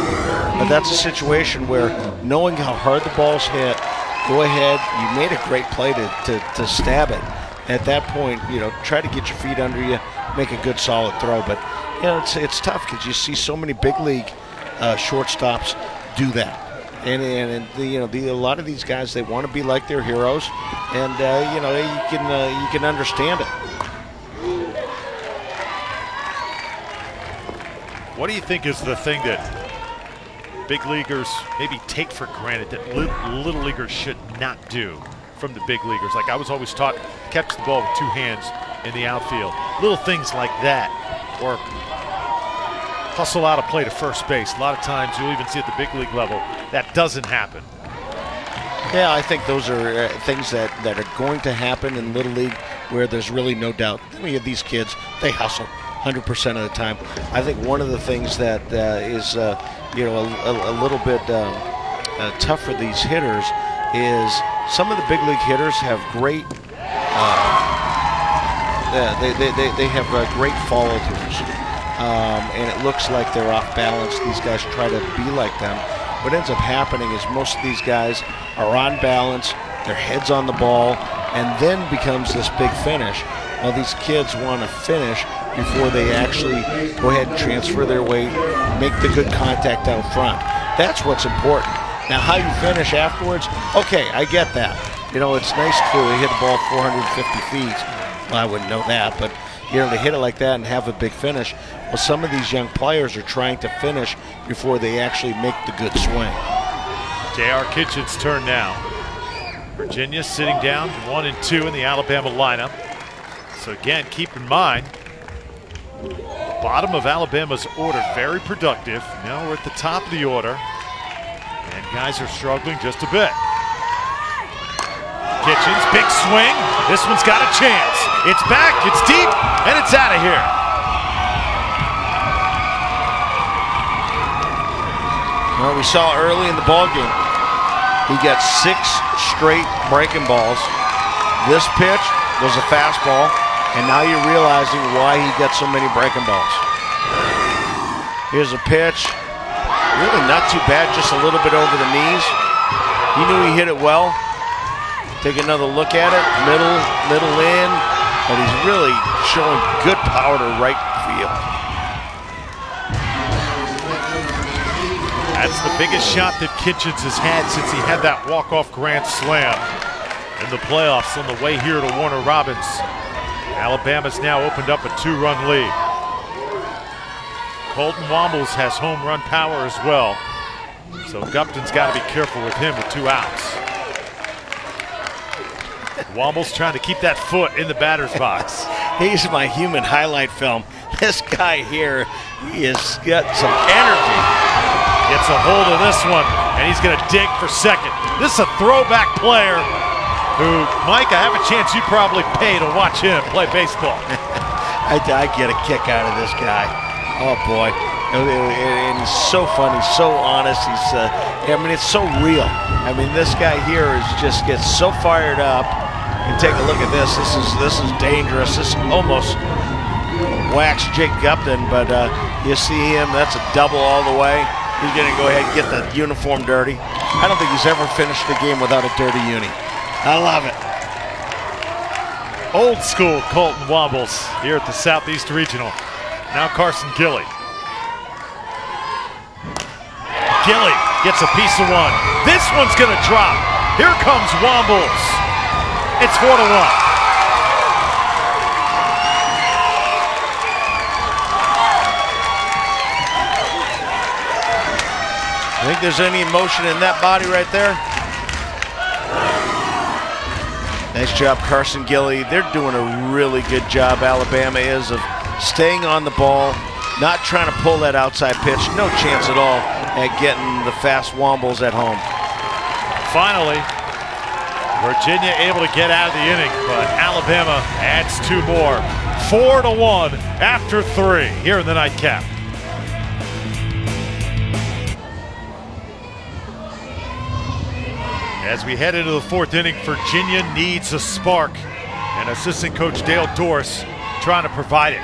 But that's a situation where knowing how hard the ball's hit, go ahead. You made a great play to, to, to stab it. At that point, you know, try to get your feet under you, make a good solid throw. But, you know, it's, it's tough because you see so many big league uh, shortstops do that. And, and, and the, you know the, a lot of these guys they want to be like their heroes, and uh, you know you can uh, you can understand it. What do you think is the thing that big leaguers maybe take for granted that li little leaguers should not do from the big leaguers? Like I was always taught, catch the ball with two hands in the outfield. Little things like that, or hustle out a play to first base. A lot of times you'll even see at the big league level that doesn't happen. Yeah, I think those are uh, things that, that are going to happen in Little League where there's really no doubt. Many of these kids, they hustle 100% of the time. I think one of the things that uh, is, uh, you know, a, a little bit um, uh, tough for these hitters is some of the big league hitters have great, uh, they, they, they, they have uh, great follow-throughs. Um, and it looks like they're off balance. These guys try to be like them. What ends up happening is most of these guys are on balance, their head's on the ball, and then becomes this big finish. Well, these kids want to finish before they actually go ahead and transfer their weight, make the good contact out front. That's what's important. Now, how you finish afterwards, okay, I get that. you know, it's nice to hit the ball 450 feet. Well, I wouldn't know that, but know, to hit it like that and have a big finish. Well, some of these young players are trying to finish before they actually make the good swing. J.R. Kitchens' turn now. Virginia sitting down one and two in the Alabama lineup. So again, keep in mind, bottom of Alabama's order, very productive. Now we're at the top of the order, and guys are struggling just a bit. Kitchens, big swing. This one's got a chance. It's back, it's deep, and it's out of here. Well, we saw early in the ball game, he got six straight breaking balls. This pitch was a fastball, and now you're realizing why he got so many breaking balls. Here's a pitch, really not too bad, just a little bit over the knees. He knew he hit it well. Take another look at it, middle, middle in, but he's really showing good power to right field. That's the biggest shot that Kitchens has had since he had that walk-off grand slam in the playoffs on the way here to Warner Robins. Alabama's now opened up a two-run lead. Colton Wombles has home run power as well. So Gupton's got to be careful with him with two outs. Wombles trying to keep that foot in the batter's box. (laughs) He's my human highlight film. (laughs) This guy here, he has got some energy. Gets a hold of this one, and he's going to dig for second. This is a throwback player who, Mike, I have a chance you probably pay to watch him play baseball. (laughs) I, I get a kick out of this guy. Oh, boy. And he's so funny, so honest. He's, uh, I mean, it's so real. I mean, this guy here is just gets so fired up. And take a look at this. This is this is dangerous. This almost whacks Jake Gupton, but uh, you see him. That's a double all the way. He's going to go ahead and get the uniform dirty. I don't think he's ever finished the game without a dirty uni. I love it. Old school Colton Wombles here at the Southeast Regional. Now Carson Gilly. Gilly gets a piece of one. This one's going to drop. Here comes Wombles. It's four to one. Think there's any emotion in that body right there? Nice job, Carson Gilly. They're doing a really good job, Alabama is, of staying on the ball, not trying to pull that outside pitch. No chance at all at getting the fast wombles at home. Finally, Virginia able to get out of the inning, but Alabama adds two more. Four to one after three here in the nightcap. As we head into the fourth inning, Virginia needs a spark, and assistant coach Dale Doris trying to provide it.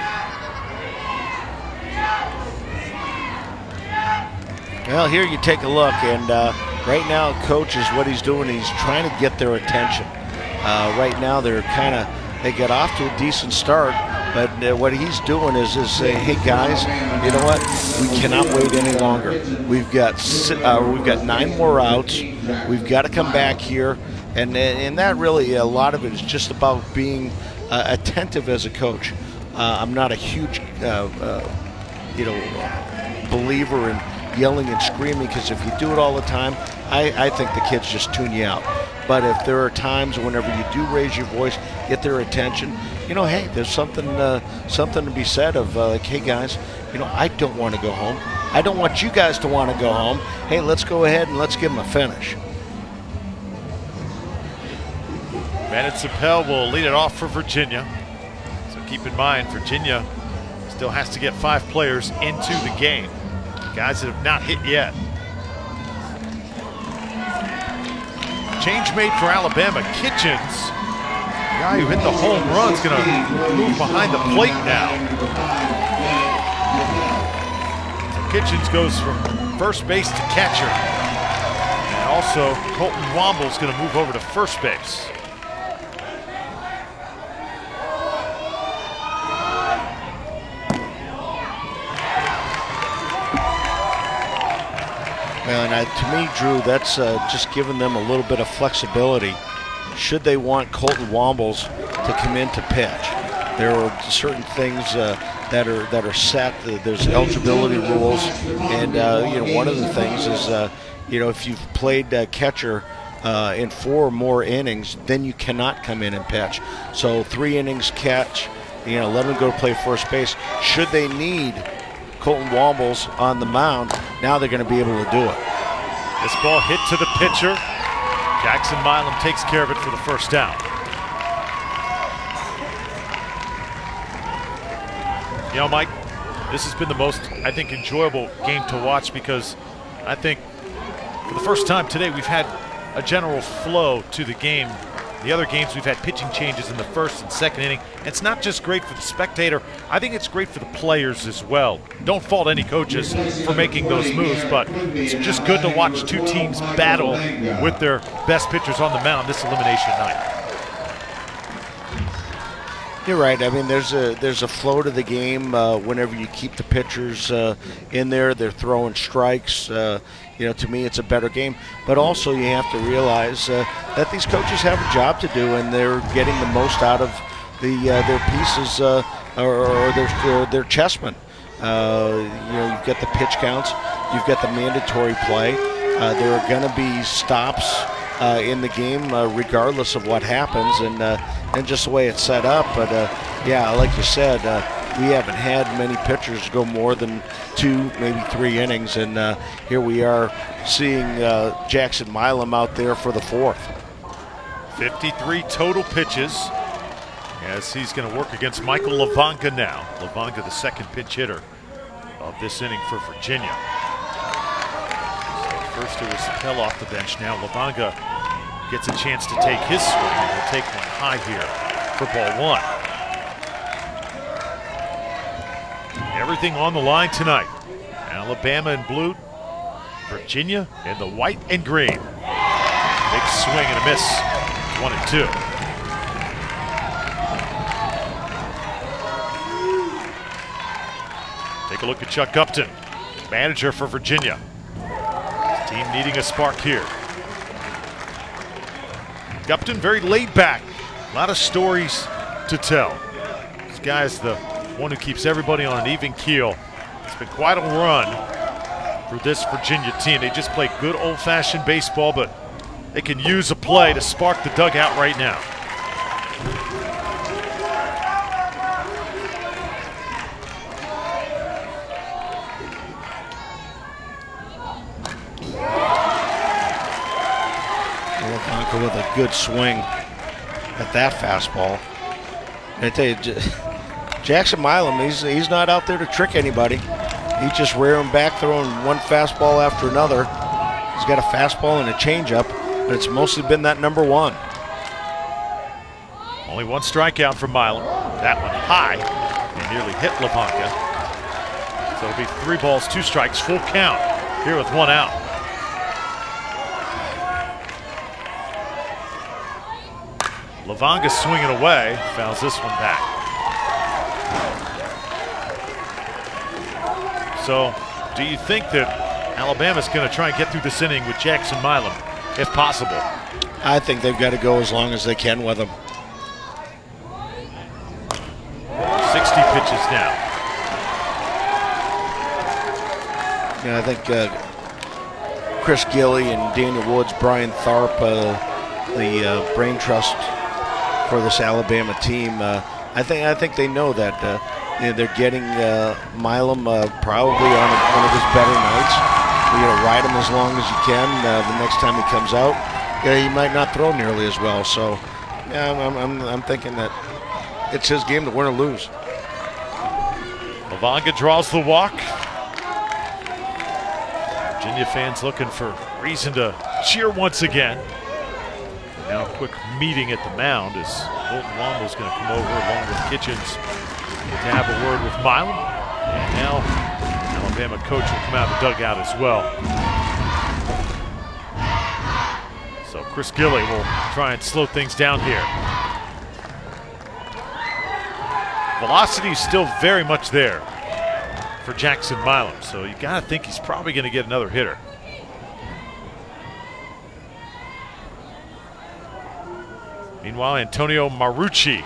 Well, here you take a look, and uh, right now, coach is what he's doing. He's trying to get their attention. Uh, right now, they're kind of they get off to a decent start, but uh, what he's doing is is saying, "Hey guys, you know what? We cannot wait any longer. We've got uh, we've got nine more outs. We've got to come back here." And and that really a lot of it is just about being uh, attentive as a coach. Uh, I'm not a huge, uh, you know, believer in yelling and screaming because if you do it all the time, I, I think the kids just tune you out. But if there are times whenever you do raise your voice, get their attention, you know, hey, there's something uh, something to be said of uh, like, hey guys, you know, I don't want to go home. I don't want you guys to want to go home. Hey, let's go ahead and let's give them a finish. Bennett Sapel will lead it off for Virginia. So keep in mind, Virginia still has to get five players into the game. Guys that have not hit yet. Change made for Alabama. Kitchens, the guy who hit the home run, is going to move behind the plate now. Kitchens goes from first base to catcher. And also, Colton Womble is going to move over to first base. Uh, to me, Drew, that's uh, just giving them a little bit of flexibility should they want Colton Wombles to come in to pitch. There are certain things uh, that are that are set. There's eligibility rules, and uh, you know one of the things is uh, you know if you've played uh, catcher uh, in four or more innings, then you cannot come in and pitch. So three innings catch, you know, let them go play first base. Should they need Colton Wombles on the mound, now they're going to be able to do it. This ball hit to the pitcher. Jackson Milam takes care of it for the first down. You know, Mike, this has been the most, I think, enjoyable game to watch because I think for the first time today we've had a general flow to the game. The other games we've had pitching changes in the first and second inning. It's not just great for the spectator, I think it's great for the players as well. Don't fault any coaches for making those moves, but it's just good to watch two teams battle with their best pitchers on the mound this elimination night. You're right. I mean, there's a there's a flow to the game uh, whenever you keep the pitchers uh, in there. They're throwing strikes. Uh, you know, to me, it's a better game. But also, you have to realize uh, that these coaches have a job to do, and they're getting the most out of the uh, their pieces uh, or, or, their their chessmen. you know, you've got the pitch counts. You've got the mandatory play. there are going to be stops in the game, regardless of what happens, and and just the way it's set up. But uh, yeah, like you said, uh, we haven't had many pitchers go more than two, maybe three innings, and uh, here we are seeing uh, Jackson Milam out there for the fourth. 53 total pitches as he's going to work against Michael Lavanka now. Lavanka, the second pitch hitter of this inning for Virginia. First it was Pell off the bench. Now Lavanka gets a chance to take his swing he'll take one high here for ball one. Everything on the line tonight. Alabama in blue, Virginia in the white and green. Big swing and a miss. One and two. Take a look at Chuck Upton, manager for Virginia. Team needing a spark here. Upton very laid back. A lot of stories to tell. This guy's the one who keeps everybody on an even keel. It's been quite a run for this Virginia team. They just play good old-fashioned baseball, but they can use a play to spark the dugout right now. With a good swing at that fastball. And I tell you, Jackson Milam, he's, he's not out there to trick anybody. He's just rearing back, throwing one fastball after another. He's got a fastball and a changeup, but it's mostly been that number one. Only one strikeout from Milam. That one high and nearly hit Lavanka. So it'll be three balls, two strikes, full count here with one out. Lavanga swinging away, fouls this one back. So, do you think that Alabama's going to try and get through this inning with Jackson Milam, if possible? I think they've got to go as long as they can with him. 60 pitches now. Yeah, I think uh, Chris Gilly and Daniel Woods, Brian Tharp, uh, the uh, Brain Trust for this Alabama team. Uh, I think I think they know that uh, you know, they're getting uh, Milam uh, probably on a, one of his better nights. You know, ride him as long as you can. Uh, the next time he comes out, he might not throw nearly as well. So, yeah, I'm, I'm, I'm thinking that it's his game to win or lose. Lavanga draws the walk. Virginia fans looking for reason to cheer once again. Quick meeting at the mound as Colton Womble's going to come over along with Kitchens to have a word with Milam. And now Alabama coach will come out of the dugout as well. So Chris Gilly will try and slow things down here. Velocity is still very much there for Jackson Milam, so you got to think he's probably going to get another hitter. Meanwhile, Antonio Marucci,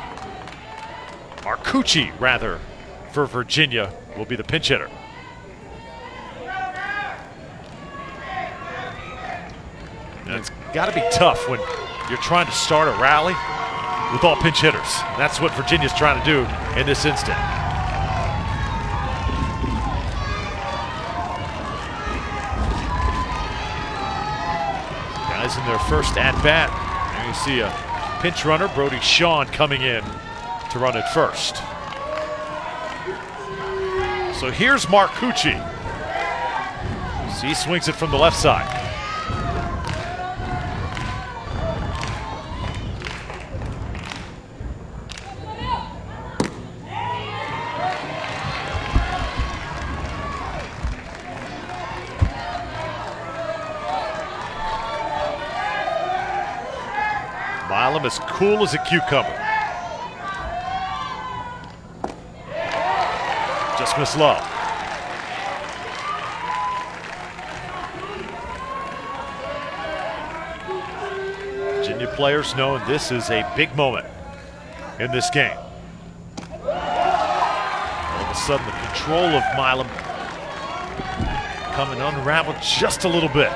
Marcucci rather, for Virginia will be the pinch hitter. It's got to be tough when you're trying to start a rally with all pinch hitters. That's what Virginia's trying to do in this instant. Guys in their first at bat. You see a pinch runner, Brody Sean, coming in to run it first. So here's Marcucci. He swings it from the left side. Milam as cool as a cucumber. Just miss low. Virginia players know this is a big moment in this game. All of a sudden, the control of Milam coming unraveled just a little bit.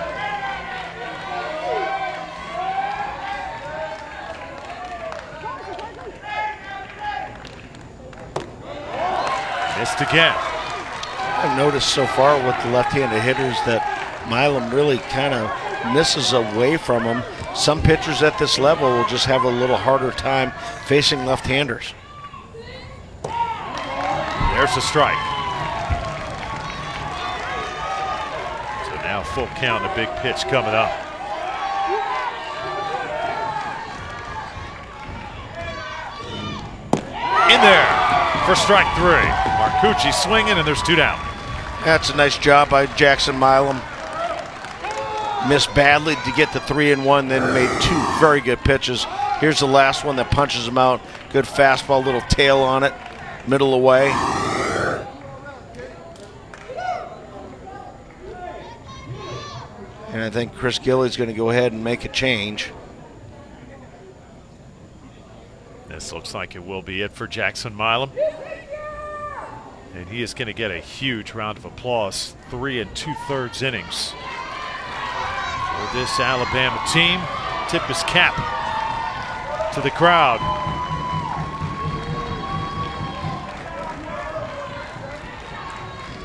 Missed again. I've noticed so far with the left-handed hitters that Milam really kind of misses away from him. Some pitchers at this level will just have a little harder time facing left-handers. There's a strike. So now full count, a big pitch coming up. In there for strike three. Marcucci swinging, and there's two down. That's a nice job by Jackson Milam. Missed badly to get the three and one, then made two very good pitches. Here's the last one that punches him out. Good fastball, little tail on it, middle away. And I think Chris Gilly's going to go ahead and make a change. This looks like it will be it for Jackson Milam. And he is going to get a huge round of applause. Three and two thirds innings for this Alabama team. Tip his cap to the crowd.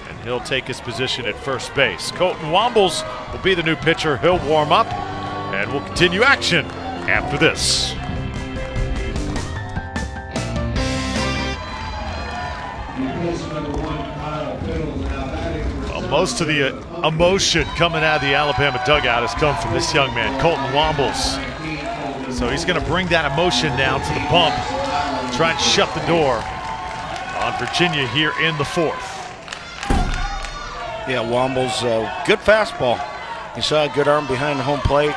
And he'll take his position at first base. Colton Wombles will be the new pitcher. He'll warm up and we'll continue action after this. Most of the uh, emotion coming out of the Alabama dugout has come from this young man, Colton Wombles. So he's going to bring that emotion down to the bump, try and shut the door on Virginia here in the fourth. Yeah, Wombles, uh, good fastball. You saw a good arm behind the home plate.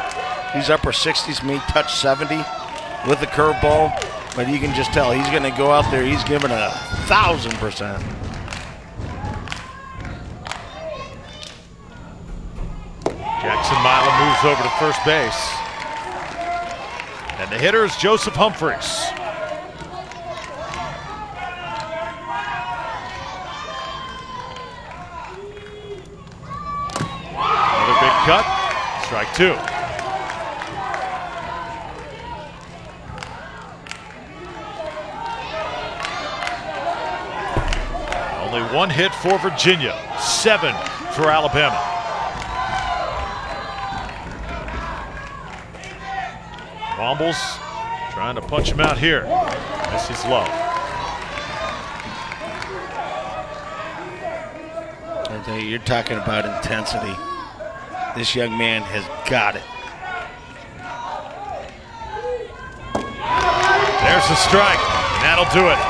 He's upper 60s, me touch 70 with the curveball, but you can just tell he's going to go out there. He's giving a thousand percent. Jackson Milam moves over to first base. And the hitter is Joseph Humphreys. Another big cut. Strike two. Only one hit for Virginia, seven for Alabama. Wombles trying to punch him out here. This is low. I tell you, you're talking about intensity. This young man has got it. There's the strike. And that'll do it.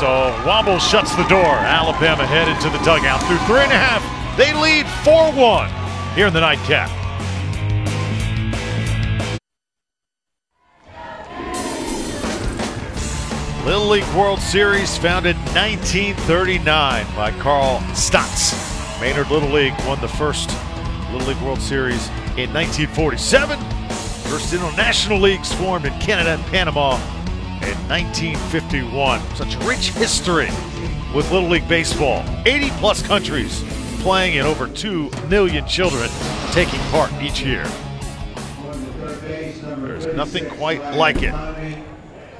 So Womble shuts the door. Alabama head into the dugout through three and a half. They lead 4-1 here in the nightcap. Little League World Series founded 1939 by Carl Stotz. Maynard Little League won the first Little League World Series in 1947. First international leagues formed in Canada and Panama in 1951. Such rich history with Little League Baseball. 80 plus countries playing and over 2 million children taking part each year. There's nothing quite like it.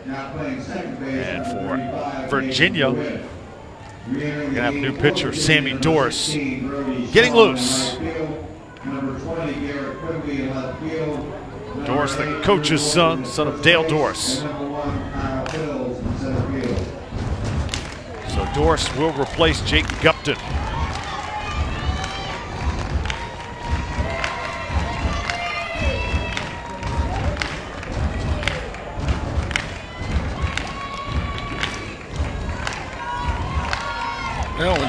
And for Virginia, we're going to have a new pitcher, Sammy Doris, getting loose. Doris, the coach's son, son of Dale Doris. So Doris will replace Jake Gupton.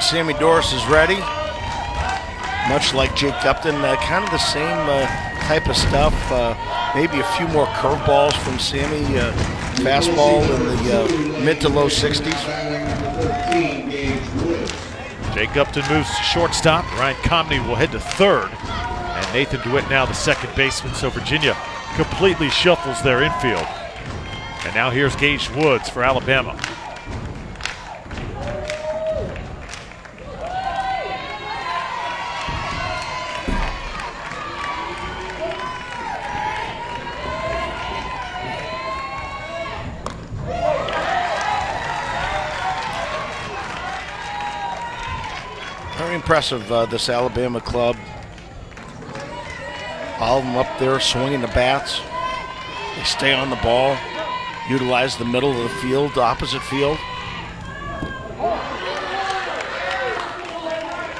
Sammy Doris is ready, much like Jake Gupton, uh, kind of the same uh, type of stuff. Uh, maybe a few more curveballs from Sammy. Uh, fastball in the mid to low 60s. Jake Gupton moves to shortstop. Ryan Comney will head to third. And Nathan DeWitt now the second baseman. So Virginia completely shuffles their infield. And now here's Gage Woods for Alabama. Very impressive, uh, this Alabama club. All of them up there swinging the bats. They stay on the ball, utilize the middle of the field, the opposite field.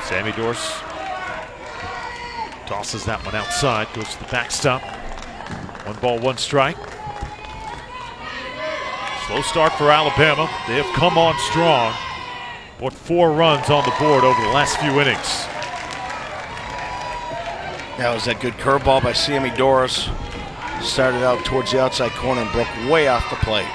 Sammy Doris tosses that one outside, goes to the backstop. One ball, one strike. Slow start for Alabama. They have come on strong. Put four runs on the board over the last few innings. That was that good curveball by Sammy Doris. Started out towards the outside corner and broke way off the plate.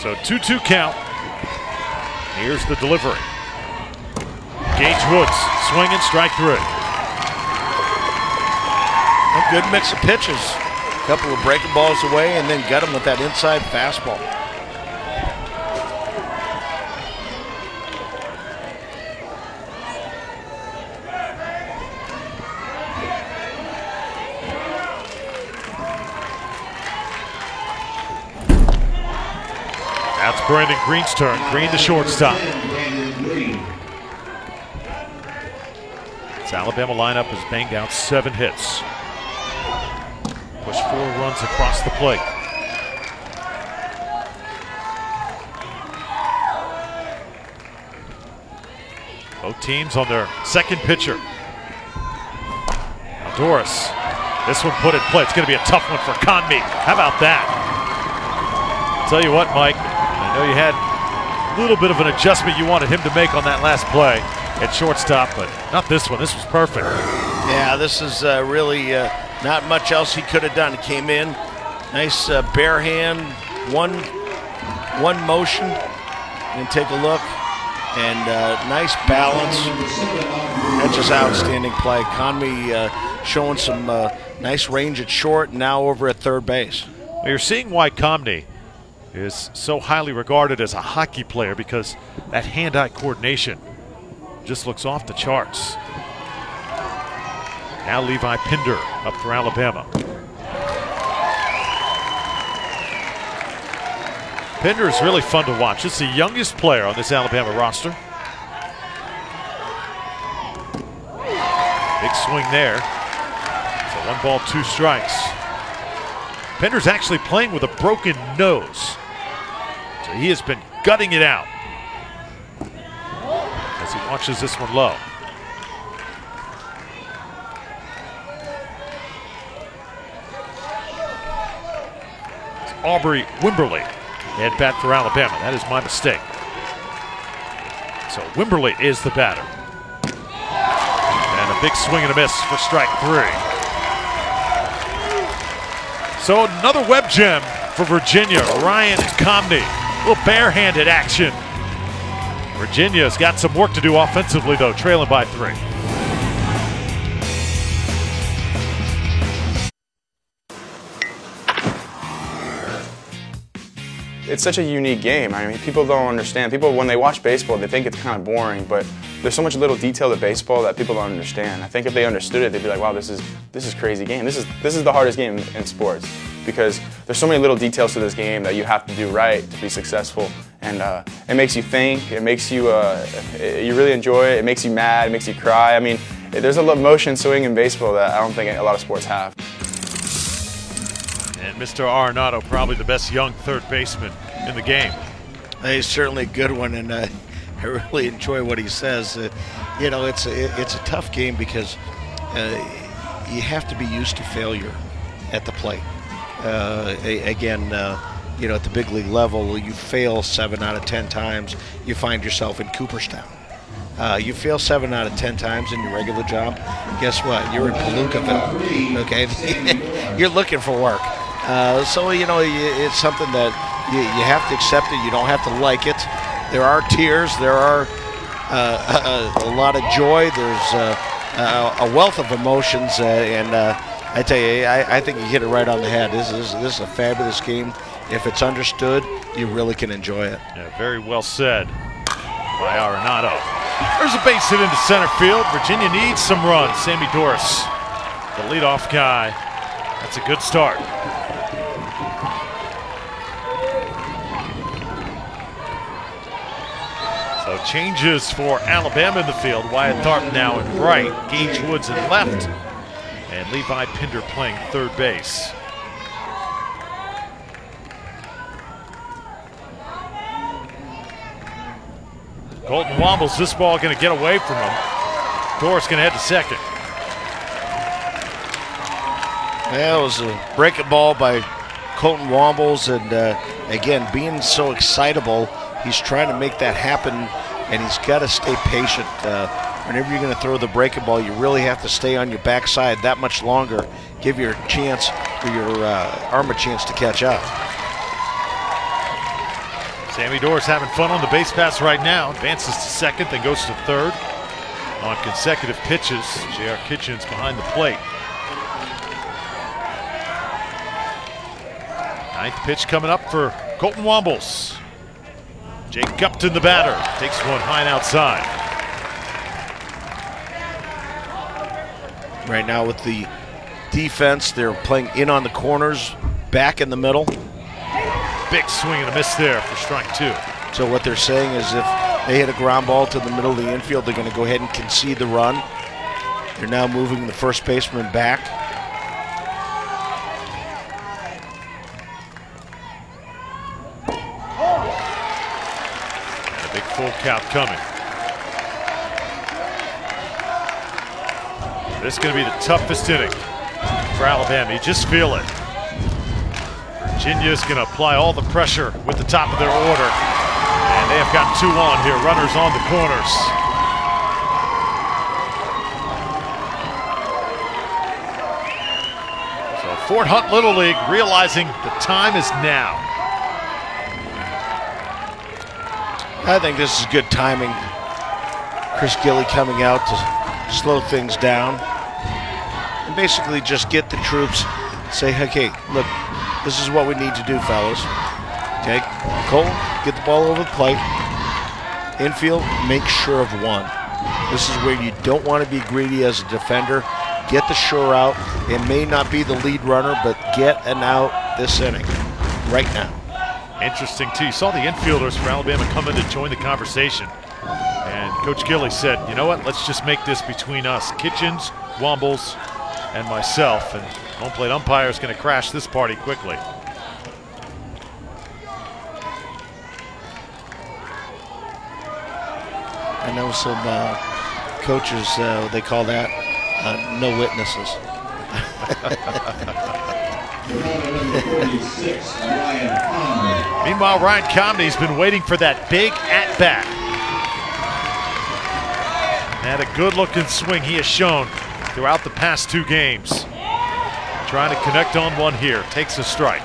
So 2-2 count. Here's the delivery. Gage Woods swinging strike three. A good mix of pitches. A couple of breaking balls away and then got him with that inside fastball. That's Brandon Green's turn. Green the shortstop. Alabama lineup has banged out seven hits. Pushed four runs across the plate. Both teams on their second pitcher. Now Doris, this one put in play. It's going to be a tough one for Comney. How about that? Tell you what, Mike, I know you had a little bit of an adjustment you wanted him to make on that last play at shortstop, but not this one. This was perfect. Yeah, this is uh, really uh, not much else he could have done. He came in, nice uh, bare hand, one one motion, and take a look, and uh, nice balance. That's just outstanding play. Comney uh, showing some uh, nice range at short, and now over at third base. Well, you're seeing why Comney is so highly regarded as a hockey player because that hand-eye coordination just looks off the charts. Now Levi Pinder up for Alabama. Pinder is really fun to watch. It's the youngest player on this Alabama roster. Big swing there. So one ball, two strikes. Pinder's actually playing with a broken nose. So he has been gutting it out watches this one low. It's Aubrey Wimberly at bat for Alabama. That is my mistake. So Wimberly is the batter. And a big swing and a miss for strike three. So another web gem for Virginia. Ryan Comney. A little barehanded action. Virginia's got some work to do offensively, though, trailing by three. It's such a unique game. I mean, people don't understand. People, when they watch baseball, they think it's kind of boring, but there's so much little detail to baseball that people don't understand. I think if they understood it, they'd be like, wow, this is, this is crazy game. This is, this is the hardest game in sports because there's so many little details to this game that you have to do right to be successful. And uh, it makes you think, it makes you, uh, you really enjoy it, it makes you mad, it makes you cry. I mean, there's a lot of motion swing in baseball that I don't think a lot of sports have. And Mr. Arenado, probably the best young third baseman in the game. He's certainly a good one, and uh, (laughs) I really enjoy what he says. Uh, you know, it's a, it's a tough game because uh, you have to be used to failure at the plate. Uh, again, uh, you know, at the big league level, you fail seven out of ten times, you find yourself in Cooperstown. Uh, you fail seven out of ten times in your regular job. Guess what? You're in Palookaville. Okay, (laughs) you're looking for work. Uh, so you know it's something that you, you, have to accept it. You don't have to like it. There are tears. There are uh, a, a, lot of joy. There's uh, a wealth of emotions, and I tell you, I, I, think you hit it right on the head. This is this is a fabulous game. If it's understood, you really can enjoy it. Yeah, very well said by Arenado. There's a base hit into center field. Virginia needs some runs. Sammy Doris, the leadoff guy. That's a good start. So changes for Alabama in the field. Wyatt Thornton now in right, Gage Woods in left, and Levi Pinder playing third base. Colton Wombles, this ball going to get away from him. Doris going to head to second. That was a breaking ball by Colton Wombles, and uh, again, being so excitable, he's trying to make that happen, and he's got to stay patient. Uh, whenever you're going to throw the breaking ball, you really have to stay on your backside that much longer, give your chance, or your uh, arm a chance to catch up. Sammy Doris having fun on the base pass right now. Advances to second, then goes to third. On consecutive pitches, J.R. Kitchens behind the plate. Ninth pitch coming up for Colton Wombles. Jake Gupton, the batter, takes one high and outside. Right now with the defense, they're playing in on the corners, back in the middle big swing and a miss there for strike two. So what they're saying is if they hit a ground ball to the middle of the infield, they're going to go ahead and concede the run. They're now moving the first baseman back. And a big full count coming. This is going to be the toughest inning for Alabama. You just feel it. Virginia is going to apply all the pressure with the top of their order. And they have got two on here, runners on the corners. So Fort Hunt Little League realizing the time is now. I think this is good timing. Chris Gilly coming out to slow things down and basically just get the troops say, okay, look, this is what we need to do, fellas. Okay, Cole, get the ball over the plate. Infield, make sure of one. This is where you don't want to be greedy as a defender. Get the sure out. It may not be the lead runner, but get an out this inning, right now. Interesting, too. You saw the infielders for Alabama come in to join the conversation. And Coach Gilly said, you know what, let's just make this between us. Kitchens, Wombles, and myself. And home plate umpire is going to crash this party quickly. I know some uh, coaches, uh, they call that uh, no witnesses. (laughs) Meanwhile, Ryan Comney's been waiting for that big at bat. Had a good looking swing he has shown throughout the past two games. Trying to connect on one here, takes a strike.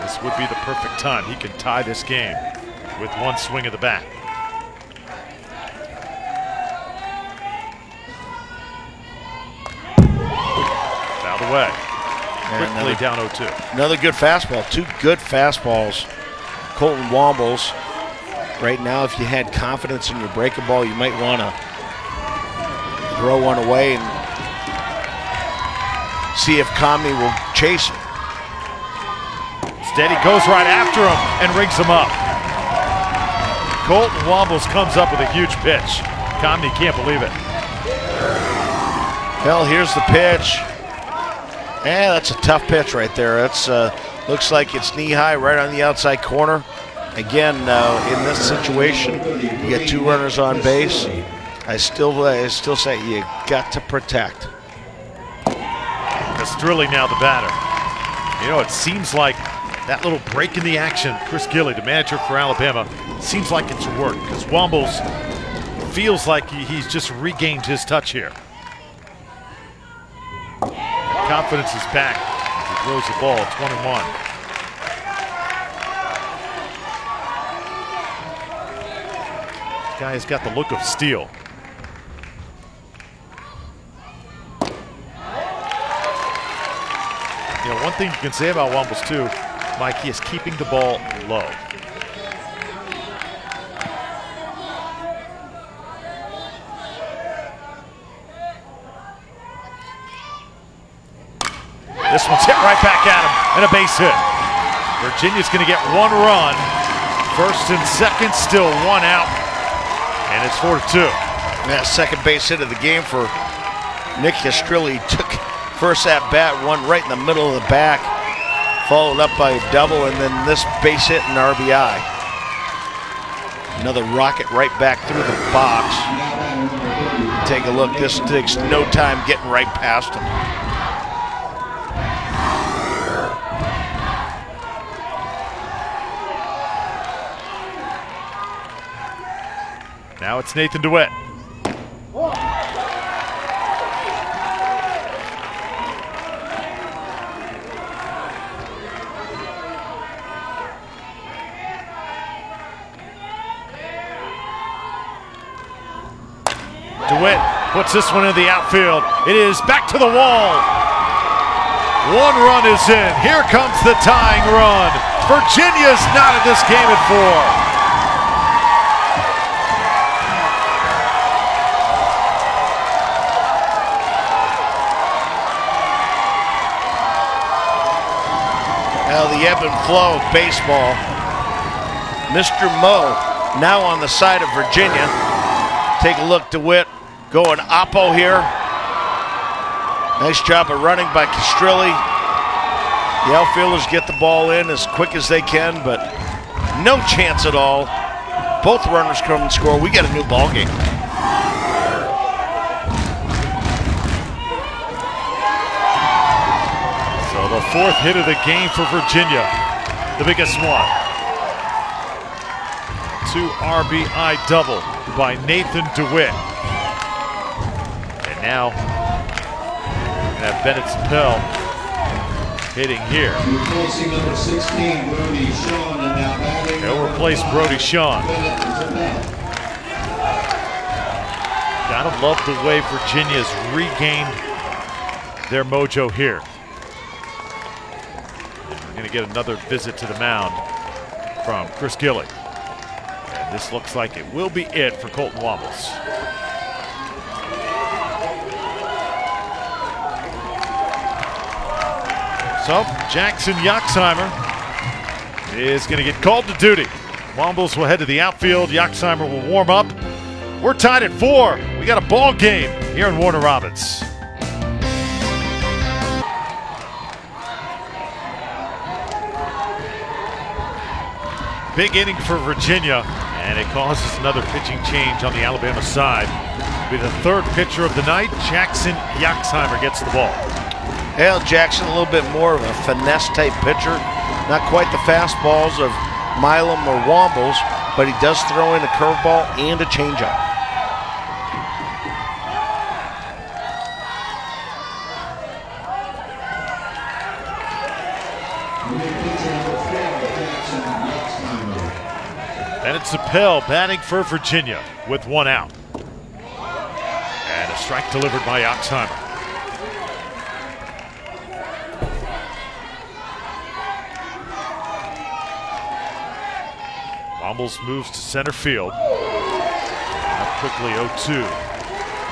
This would be the perfect time. He can tie this game with one swing of the bat. Out away. way, Quickly another, down 0-2. Another good fastball. Two good fastballs. Colton Wombles Right now, if you had confidence in your breaking ball, you might want to throw one away and see if Comney will chase it. Steady goes right after him and rings him up. Colton Wombles comes up with a huge pitch. Comney can't believe it. Well, here's the pitch. Yeah, that's a tough pitch right there. That's uh, looks like it's knee high right on the outside corner again, uh, in this situation, you get two runners on base. I still, I still say you got to protect. Drilling now the batter. You know, it seems like that little break in the action, Chris Gilly, the manager for Alabama, seems like it's worked because Wombles feels like he's just regained his touch here. Confidence is back as he throws the ball 21. guy's got the look of steel. You know, one thing you can say about Wombles too, Mike, he is keeping the ball low. This one's hit right back at him and a base hit. Virginia's going to get one run. First and second, still one out and it's four to two. That second base hit of the game for Nick Castrilli took first at bat, one right in the middle of the back, followed up by a double, and then this base hit and RBI. Another rocket right back through the box. Take a look. This takes no time getting right past him. Now it's Nathan DeWitt. DeWitt puts this one in the outfield. It is back to the wall. One run is in. Here comes the tying run. Virginia's not in this game at four. The ebb and flow of baseball. Mr. Mo now on the side of Virginia. Take a look, DeWitt going oppo here. Nice job of running by Castrilli. The outfielders get the ball in as quick as they can, but no chance at all. Both runners come and score. We get a new ball game. the fourth hit of the game for Virginia, the biggest one. Two RBI double by Nathan DeWitt. And now, we have Bennett Sapel hitting here. Replacing number 16, Brody Sean, and now batting. They'll replace Brody Sean. Gotta love the way Virginia's regained their mojo here to get another visit to the mound from Chris Gilly. And this looks like it will be it for Colton Wombles. So Jackson Yoxheimer is going to get called to duty. Wombles will head to the outfield. Yoxheimer will warm up. We're tied at four. We got a ball game here in Warner Robins. Big inning for Virginia, and it causes another pitching change on the Alabama side. It'll be the third pitcher of the night. Jackson Yoxheimer gets the ball. Hale Jackson, a little bit more of a finesse type pitcher. Not quite the fastballs of Milam or Wombles, but he does throw in a curveball and a changeup. Jackson Yoxheimer. Appel batting for Virginia with one out. And a strike delivered by Yoxheimer. Wombles moves to center field. Quickly 0-2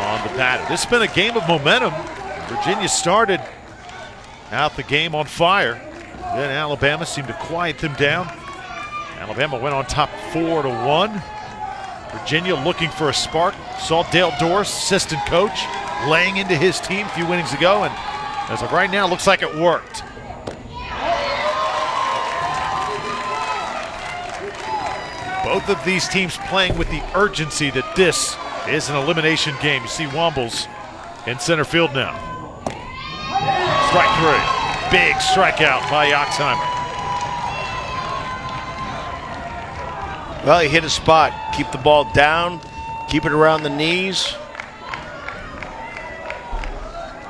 on the batter. This has been a game of momentum. Virginia started out the game on fire. Then Alabama seemed to quiet them down. Alabama went on top four to one. Virginia looking for a spark. Saw Dale Doris, assistant coach, laying into his team a few innings ago, and as of right now, looks like it worked. Both of these teams playing with the urgency that this is an elimination game. You see Wombles in center field now. Strike three. Big strikeout by Yoxheimer. Well, he hit a spot. Keep the ball down, keep it around the knees,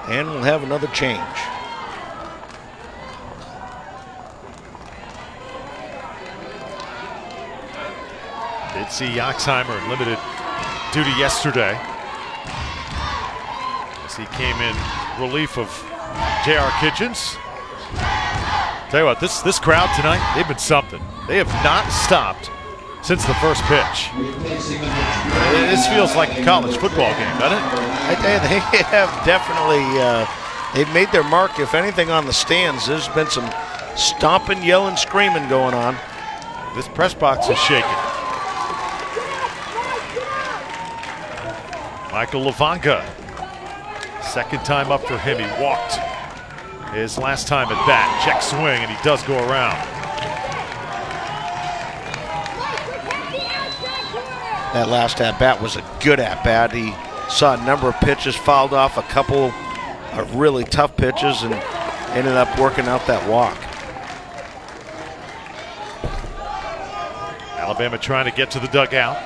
and we'll have another change. Did see limited duty yesterday as he came in relief of J.R. Kitchens. Tell you what, this this crowd tonight, they've been something. They have not stopped since the first pitch. This feels like a college football game, doesn't it? I tell you, (laughs) they have definitely uh, they've made their mark. If anything, on the stands, there's been some stomping, yelling, screaming going on. This press box is shaking. Michael Lavanka, second time up for him. He walked his last time at bat. Check swing, and he does go around. That last at bat was a good at bat. He saw a number of pitches, fouled off a couple of really tough pitches, and ended up working out that walk. Alabama trying to get to the dugout.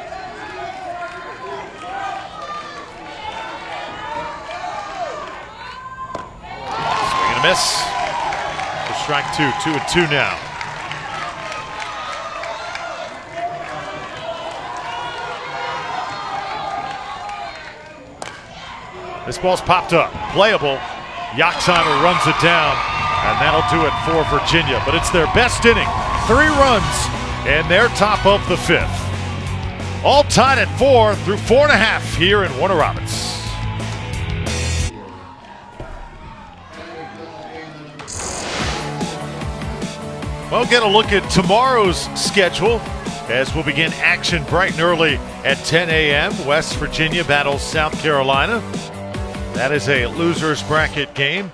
Swing and a miss. For strike two, two and two now. This ball's popped up, playable. Yoxheimer runs it down, and that'll do it for Virginia. But it's their best inning. Three runs, and they're top of the fifth. All tied at four through four and a half here in Warner Robins. We'll get a look at tomorrow's schedule as we'll begin action bright and early at 10 a.m. West Virginia battles South Carolina. That is a loser's bracket game.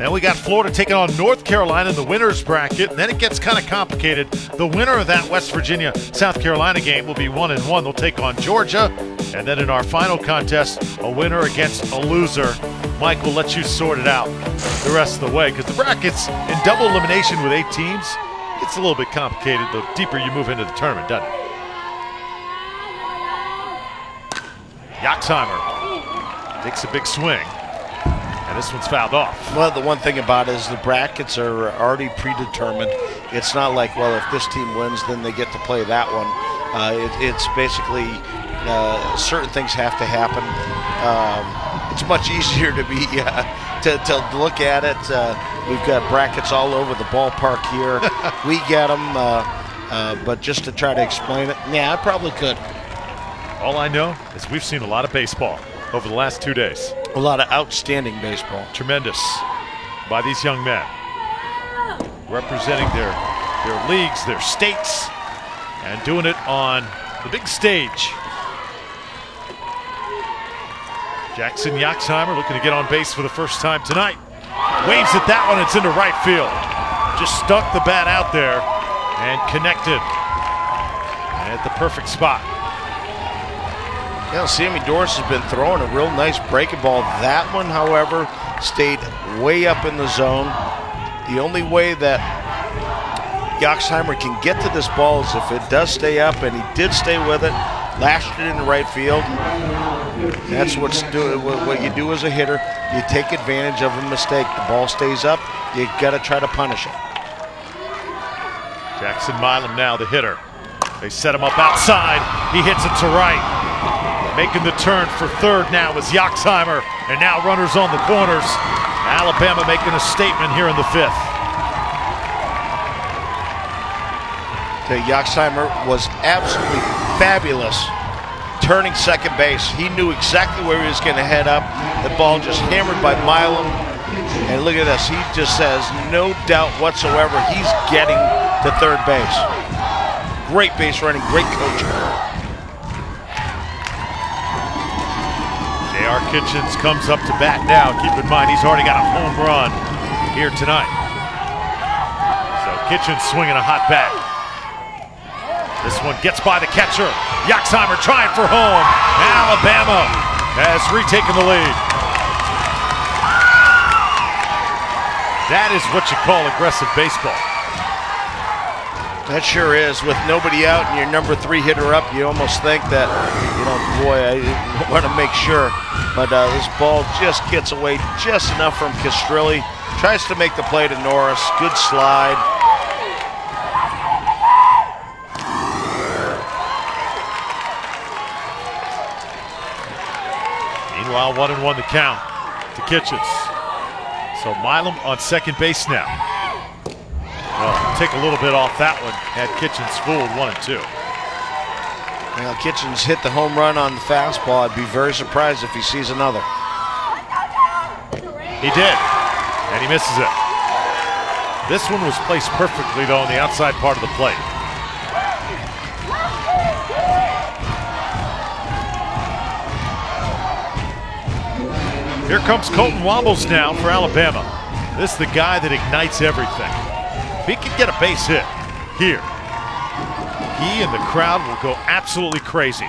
Then we got Florida taking on North Carolina in the winner's bracket. And then it gets kind of complicated. The winner of that West Virginia South Carolina game will be one and one. They'll take on Georgia. And then in our final contest, a winner against a loser. Mike will let you sort it out the rest of the way because the brackets in double elimination with eight teams, it's a little bit complicated the deeper you move into the tournament, doesn't it? Yoxheimer takes a big swing. And this one's fouled off. Well, the one thing about it is the brackets are already predetermined. It's not like, well, if this team wins, then they get to play that one. Uh, it, it's basically uh, certain things have to happen. Um, it's much easier to be (laughs) uh, to, to look at it. Uh, we've got brackets all over the ballpark here. (laughs) we get them, uh, uh, but just to try to explain it, yeah, I probably could. All I know is we've seen a lot of baseball over the last two days. A lot of outstanding baseball. Tremendous by these young men. Representing their, their leagues, their states, and doing it on the big stage. Jackson Yoxheimer looking to get on base for the first time tonight. Waves at that one, it's into right field. Just stuck the bat out there and connected at the perfect spot. Yeah, Sammy Doris has been throwing a real nice breaking ball. That one, however, stayed way up in the zone. The only way that Yoxheimer can get to this ball is if it does stay up, and he did stay with it, lashed it into right field. That's what's do, what you do as a hitter. You take advantage of a mistake. The ball stays up. You got to try to punish it. Jackson Milam now the hitter. They set him up outside. He hits it to right. Making the turn for third now is Yoxheimer. And now runners on the corners. Alabama making a statement here in the fifth. The Yoxheimer was absolutely fabulous turning second base. He knew exactly where he was going to head up. The ball just hammered by Milam. And look at this. He just says no doubt whatsoever he's getting to third base. Great base running, great coaching. J.R. Kitchens comes up to bat now. Keep in mind, he's already got a home run here tonight. So Kitchens swinging a hot bat. This one gets by the catcher. Yoxheimer trying for home. Alabama has retaken the lead. That is what you call aggressive baseball. That sure is. With nobody out and your number three hitter up, you almost think that, you know, boy, I (laughs) want to make sure. But uh, this ball just gets away just enough from Castrilli. Tries to make the play to Norris. Good slide. Meanwhile, one and one to count to Kitchens. So Milam on second base now. Take a little bit off that one. Had Kitchens fooled one and two. Well, Kitchens hit the home run on the fastball. I'd be very surprised if he sees another. He did, and he misses it. This one was placed perfectly, though, on the outside part of the plate. Here comes Colton Wombles now for Alabama. This is the guy that ignites everything. If he can get a base hit here, he and the crowd will go absolutely crazy.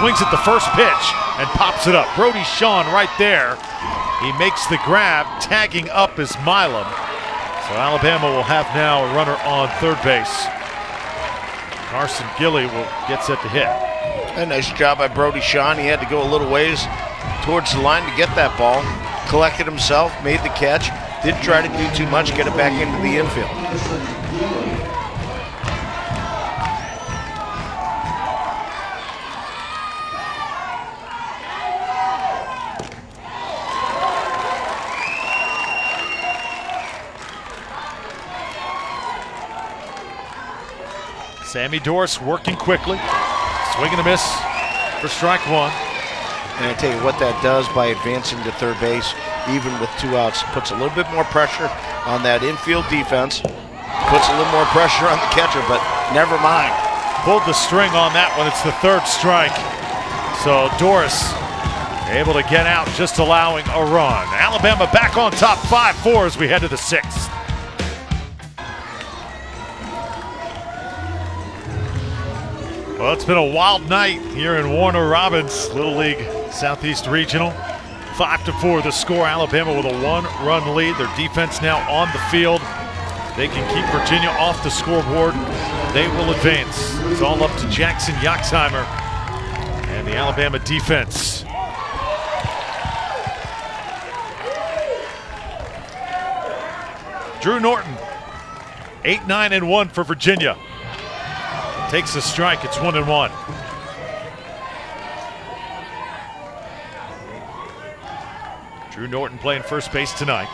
Swings at the first pitch and pops it up. Brody Sean right there. He makes the grab, tagging up is Milam. So Alabama will have now a runner on third base. Carson Gilly will get set to hit. A nice job by Brody Sean. He had to go a little ways towards the line to get that ball. Collected himself, made the catch. Didn't try to do too much, get it back into the infield. Sammy Doris working quickly. Swing and a miss for strike one. And I tell you what that does by advancing to third base, even with two outs, puts a little bit more pressure on that infield defense. Puts a little more pressure on the catcher, but never mind. Pulled the string on that one. It's the third strike. So Doris able to get out, just allowing a run. Alabama back on top 5-4 as we head to the sixth. Well, it's been a wild night here in Warner Robins, Little League Southeast Regional. Five to four, the score. Alabama with a one-run lead. Their defense now on the field. They can keep Virginia off the scoreboard. They will advance. It's all up to Jackson Yoxheimer and the Alabama defense. Drew Norton, 8 9 and 1 for Virginia. Takes a strike, it's 1 and 1. Drew Norton playing first base tonight.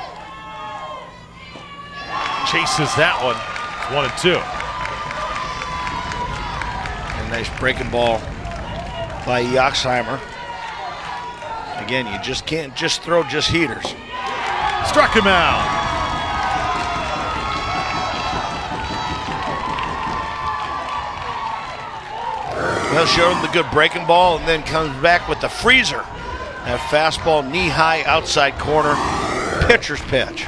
Chases that one. It's 1 and 2. And nice breaking ball by Yoxheimer. Again, you just can't just throw just heaters. Struck him out. Well, showed him the good breaking ball and then comes back with the freezer. That fastball knee high outside corner. Pitcher's pitch.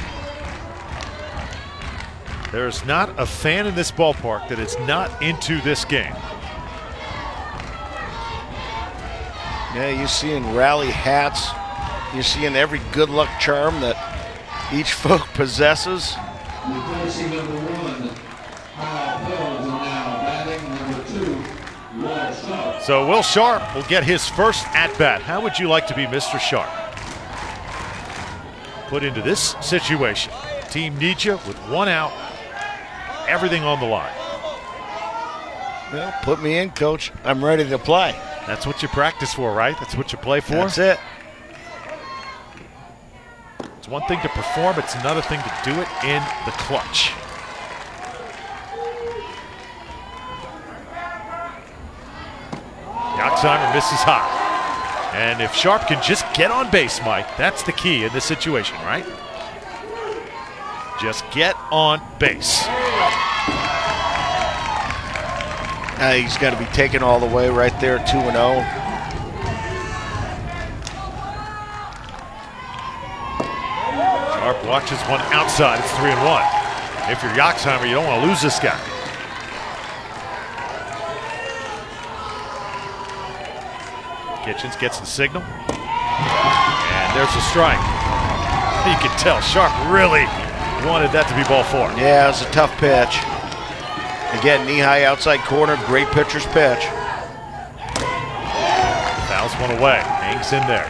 There's not a fan in this ballpark that is not into this game. Yeah, you're seeing rally hats. You're seeing every good luck charm that each (laughs) folk possesses. So Will Sharp will get his first at bat. How would you like to be Mr. Sharp? Put into this situation. Team needs you with one out, everything on the line. Well, put me in, coach. I'm ready to play. That's what you practice for, right? That's what you play for. That's it. It's one thing to perform, it's another thing to do it in the clutch. Yoxheimer misses high. And if Sharp can just get on base, Mike, that's the key in this situation, right? Just get on base. Uh, he's got to be taken all the way right there, 2 and 0. Sharp watches one outside. It's 3 and 1. If you're Yoxheimer, you don't want to lose this guy. Kitchens gets the signal. And there's a strike. You can tell Sharp really wanted that to be ball four. Yeah, it was a tough pitch. Again, knee high outside corner, great pitcher's pitch. Fouls one away. Hangs in there.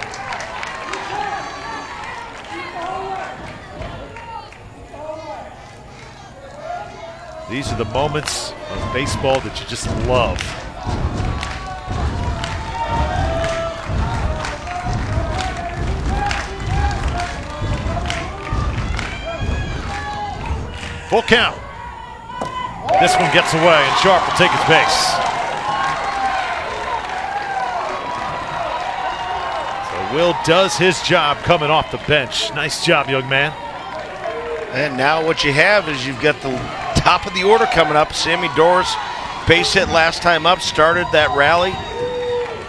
These are the moments of baseball that you just love. Full count. This one gets away, and Sharp will take his base. So Will does his job coming off the bench. Nice job, young man. And now what you have is you've got the top of the order coming up. Sammy Doris, base hit last time up, started that rally.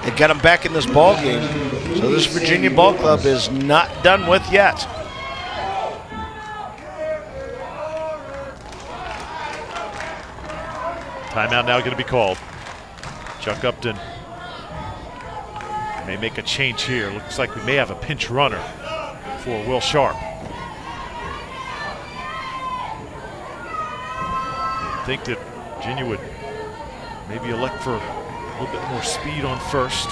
It got him back in this ball game. So this Virginia ball club is not done with yet. Timeout now going to be called. Chuck Upton may make a change here. Looks like we may have a pinch runner for Will Sharp. You'd think that Virginia would maybe elect for a little bit more speed on first.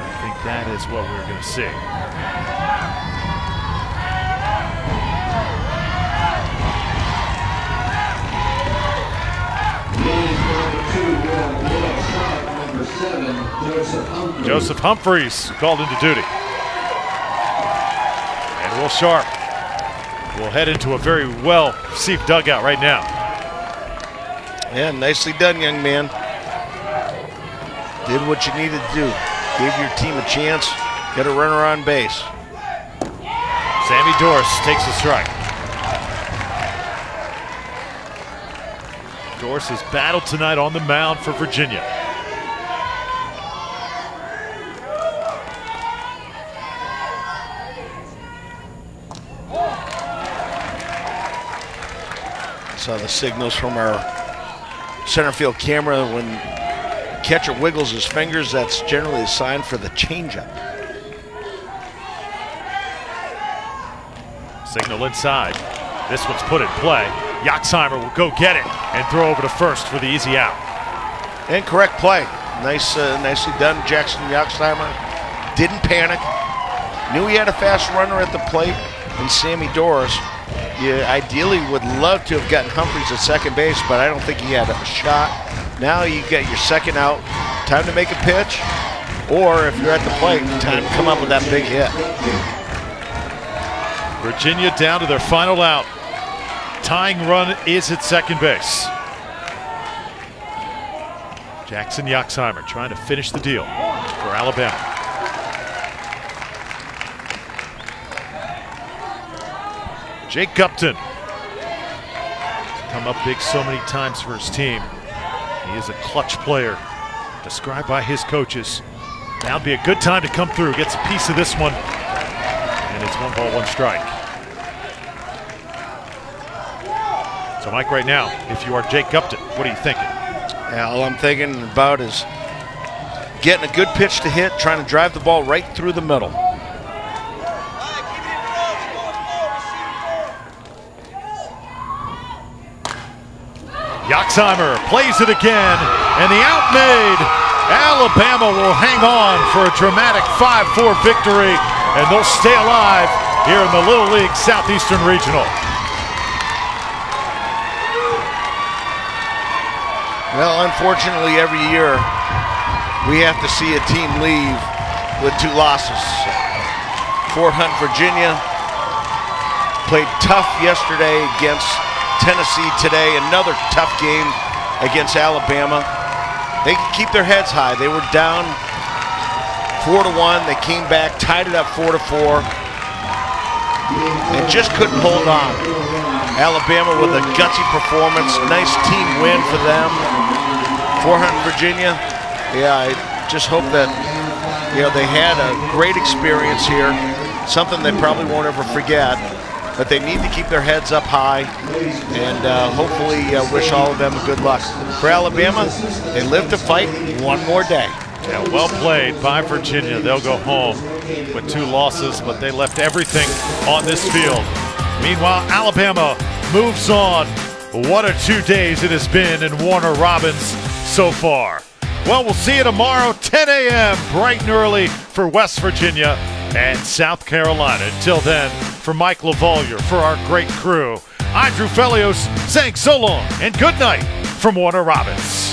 I think that is what we're going to see. Seven, Joseph Humphreys called into duty. And Will Sharp will head into a very well received dugout right now. Yeah, nicely done, young man. Did what you needed to do. Gave your team a chance. Get a runner on base. Sammy Doris takes a strike. Doris has battled tonight on the mound for Virginia. Saw the signals from our center field camera when catcher wiggles his fingers. That's generally a sign for the changeup. Signal inside. This one's put in play. Yoxheimer will go get it and throw over to first for the easy out. Incorrect play. Nice, uh, nicely done, Jackson Yoxheimer. Didn't panic. Knew he had a fast runner at the plate, and Sammy Doris. You ideally would love to have gotten Humphreys at second base, but I don't think he had a shot. Now you get your second out. Time to make a pitch, or if you're at the plate, time to come up with that big hit. Virginia down to their final out. Tying run is at second base. Jackson Yoxheimer trying to finish the deal for Alabama. Jake Gupton come up big so many times for his team. He is a clutch player, described by his coaches. Now would be a good time to come through, gets a piece of this one, and it's one ball, one strike. So, Mike, right now, if you are Jake Gupton, what are you thinking? Yeah, all I'm thinking about is getting a good pitch to hit, trying to drive the ball right through the middle. Yoxheimer plays it again, and the out made. Alabama will hang on for a dramatic 5-4 victory, and they'll stay alive here in the Little League Southeastern Regional. Well, unfortunately, every year we have to see a team leave with two losses. Fort Hunt, Virginia played tough yesterday against Tennessee today. Another tough game against Alabama. They keep their heads high. They were down four to one. They came back, tied it up four to four, and just couldn't hold on. Alabama with a gutsy performance. Nice team win for them. Fort Hunt, Virginia. Yeah, I just hope that you know they had a great experience here. Something they probably won't ever forget. But they need to keep their heads up high and uh, hopefully uh, wish all of them good luck. For Alabama, they live to fight one more day. Yeah, well played by Virginia. They'll go home with two losses, but they left everything on this field. Meanwhile, Alabama moves on. What a two days it has been in Warner Robins so far. Well, we'll see you tomorrow, 10 a.m., bright and early for West Virginia and South Carolina. Until then, for Mike LaValliere, for our great crew, I'm Drew Felios saying so long and good night from Warner Robins.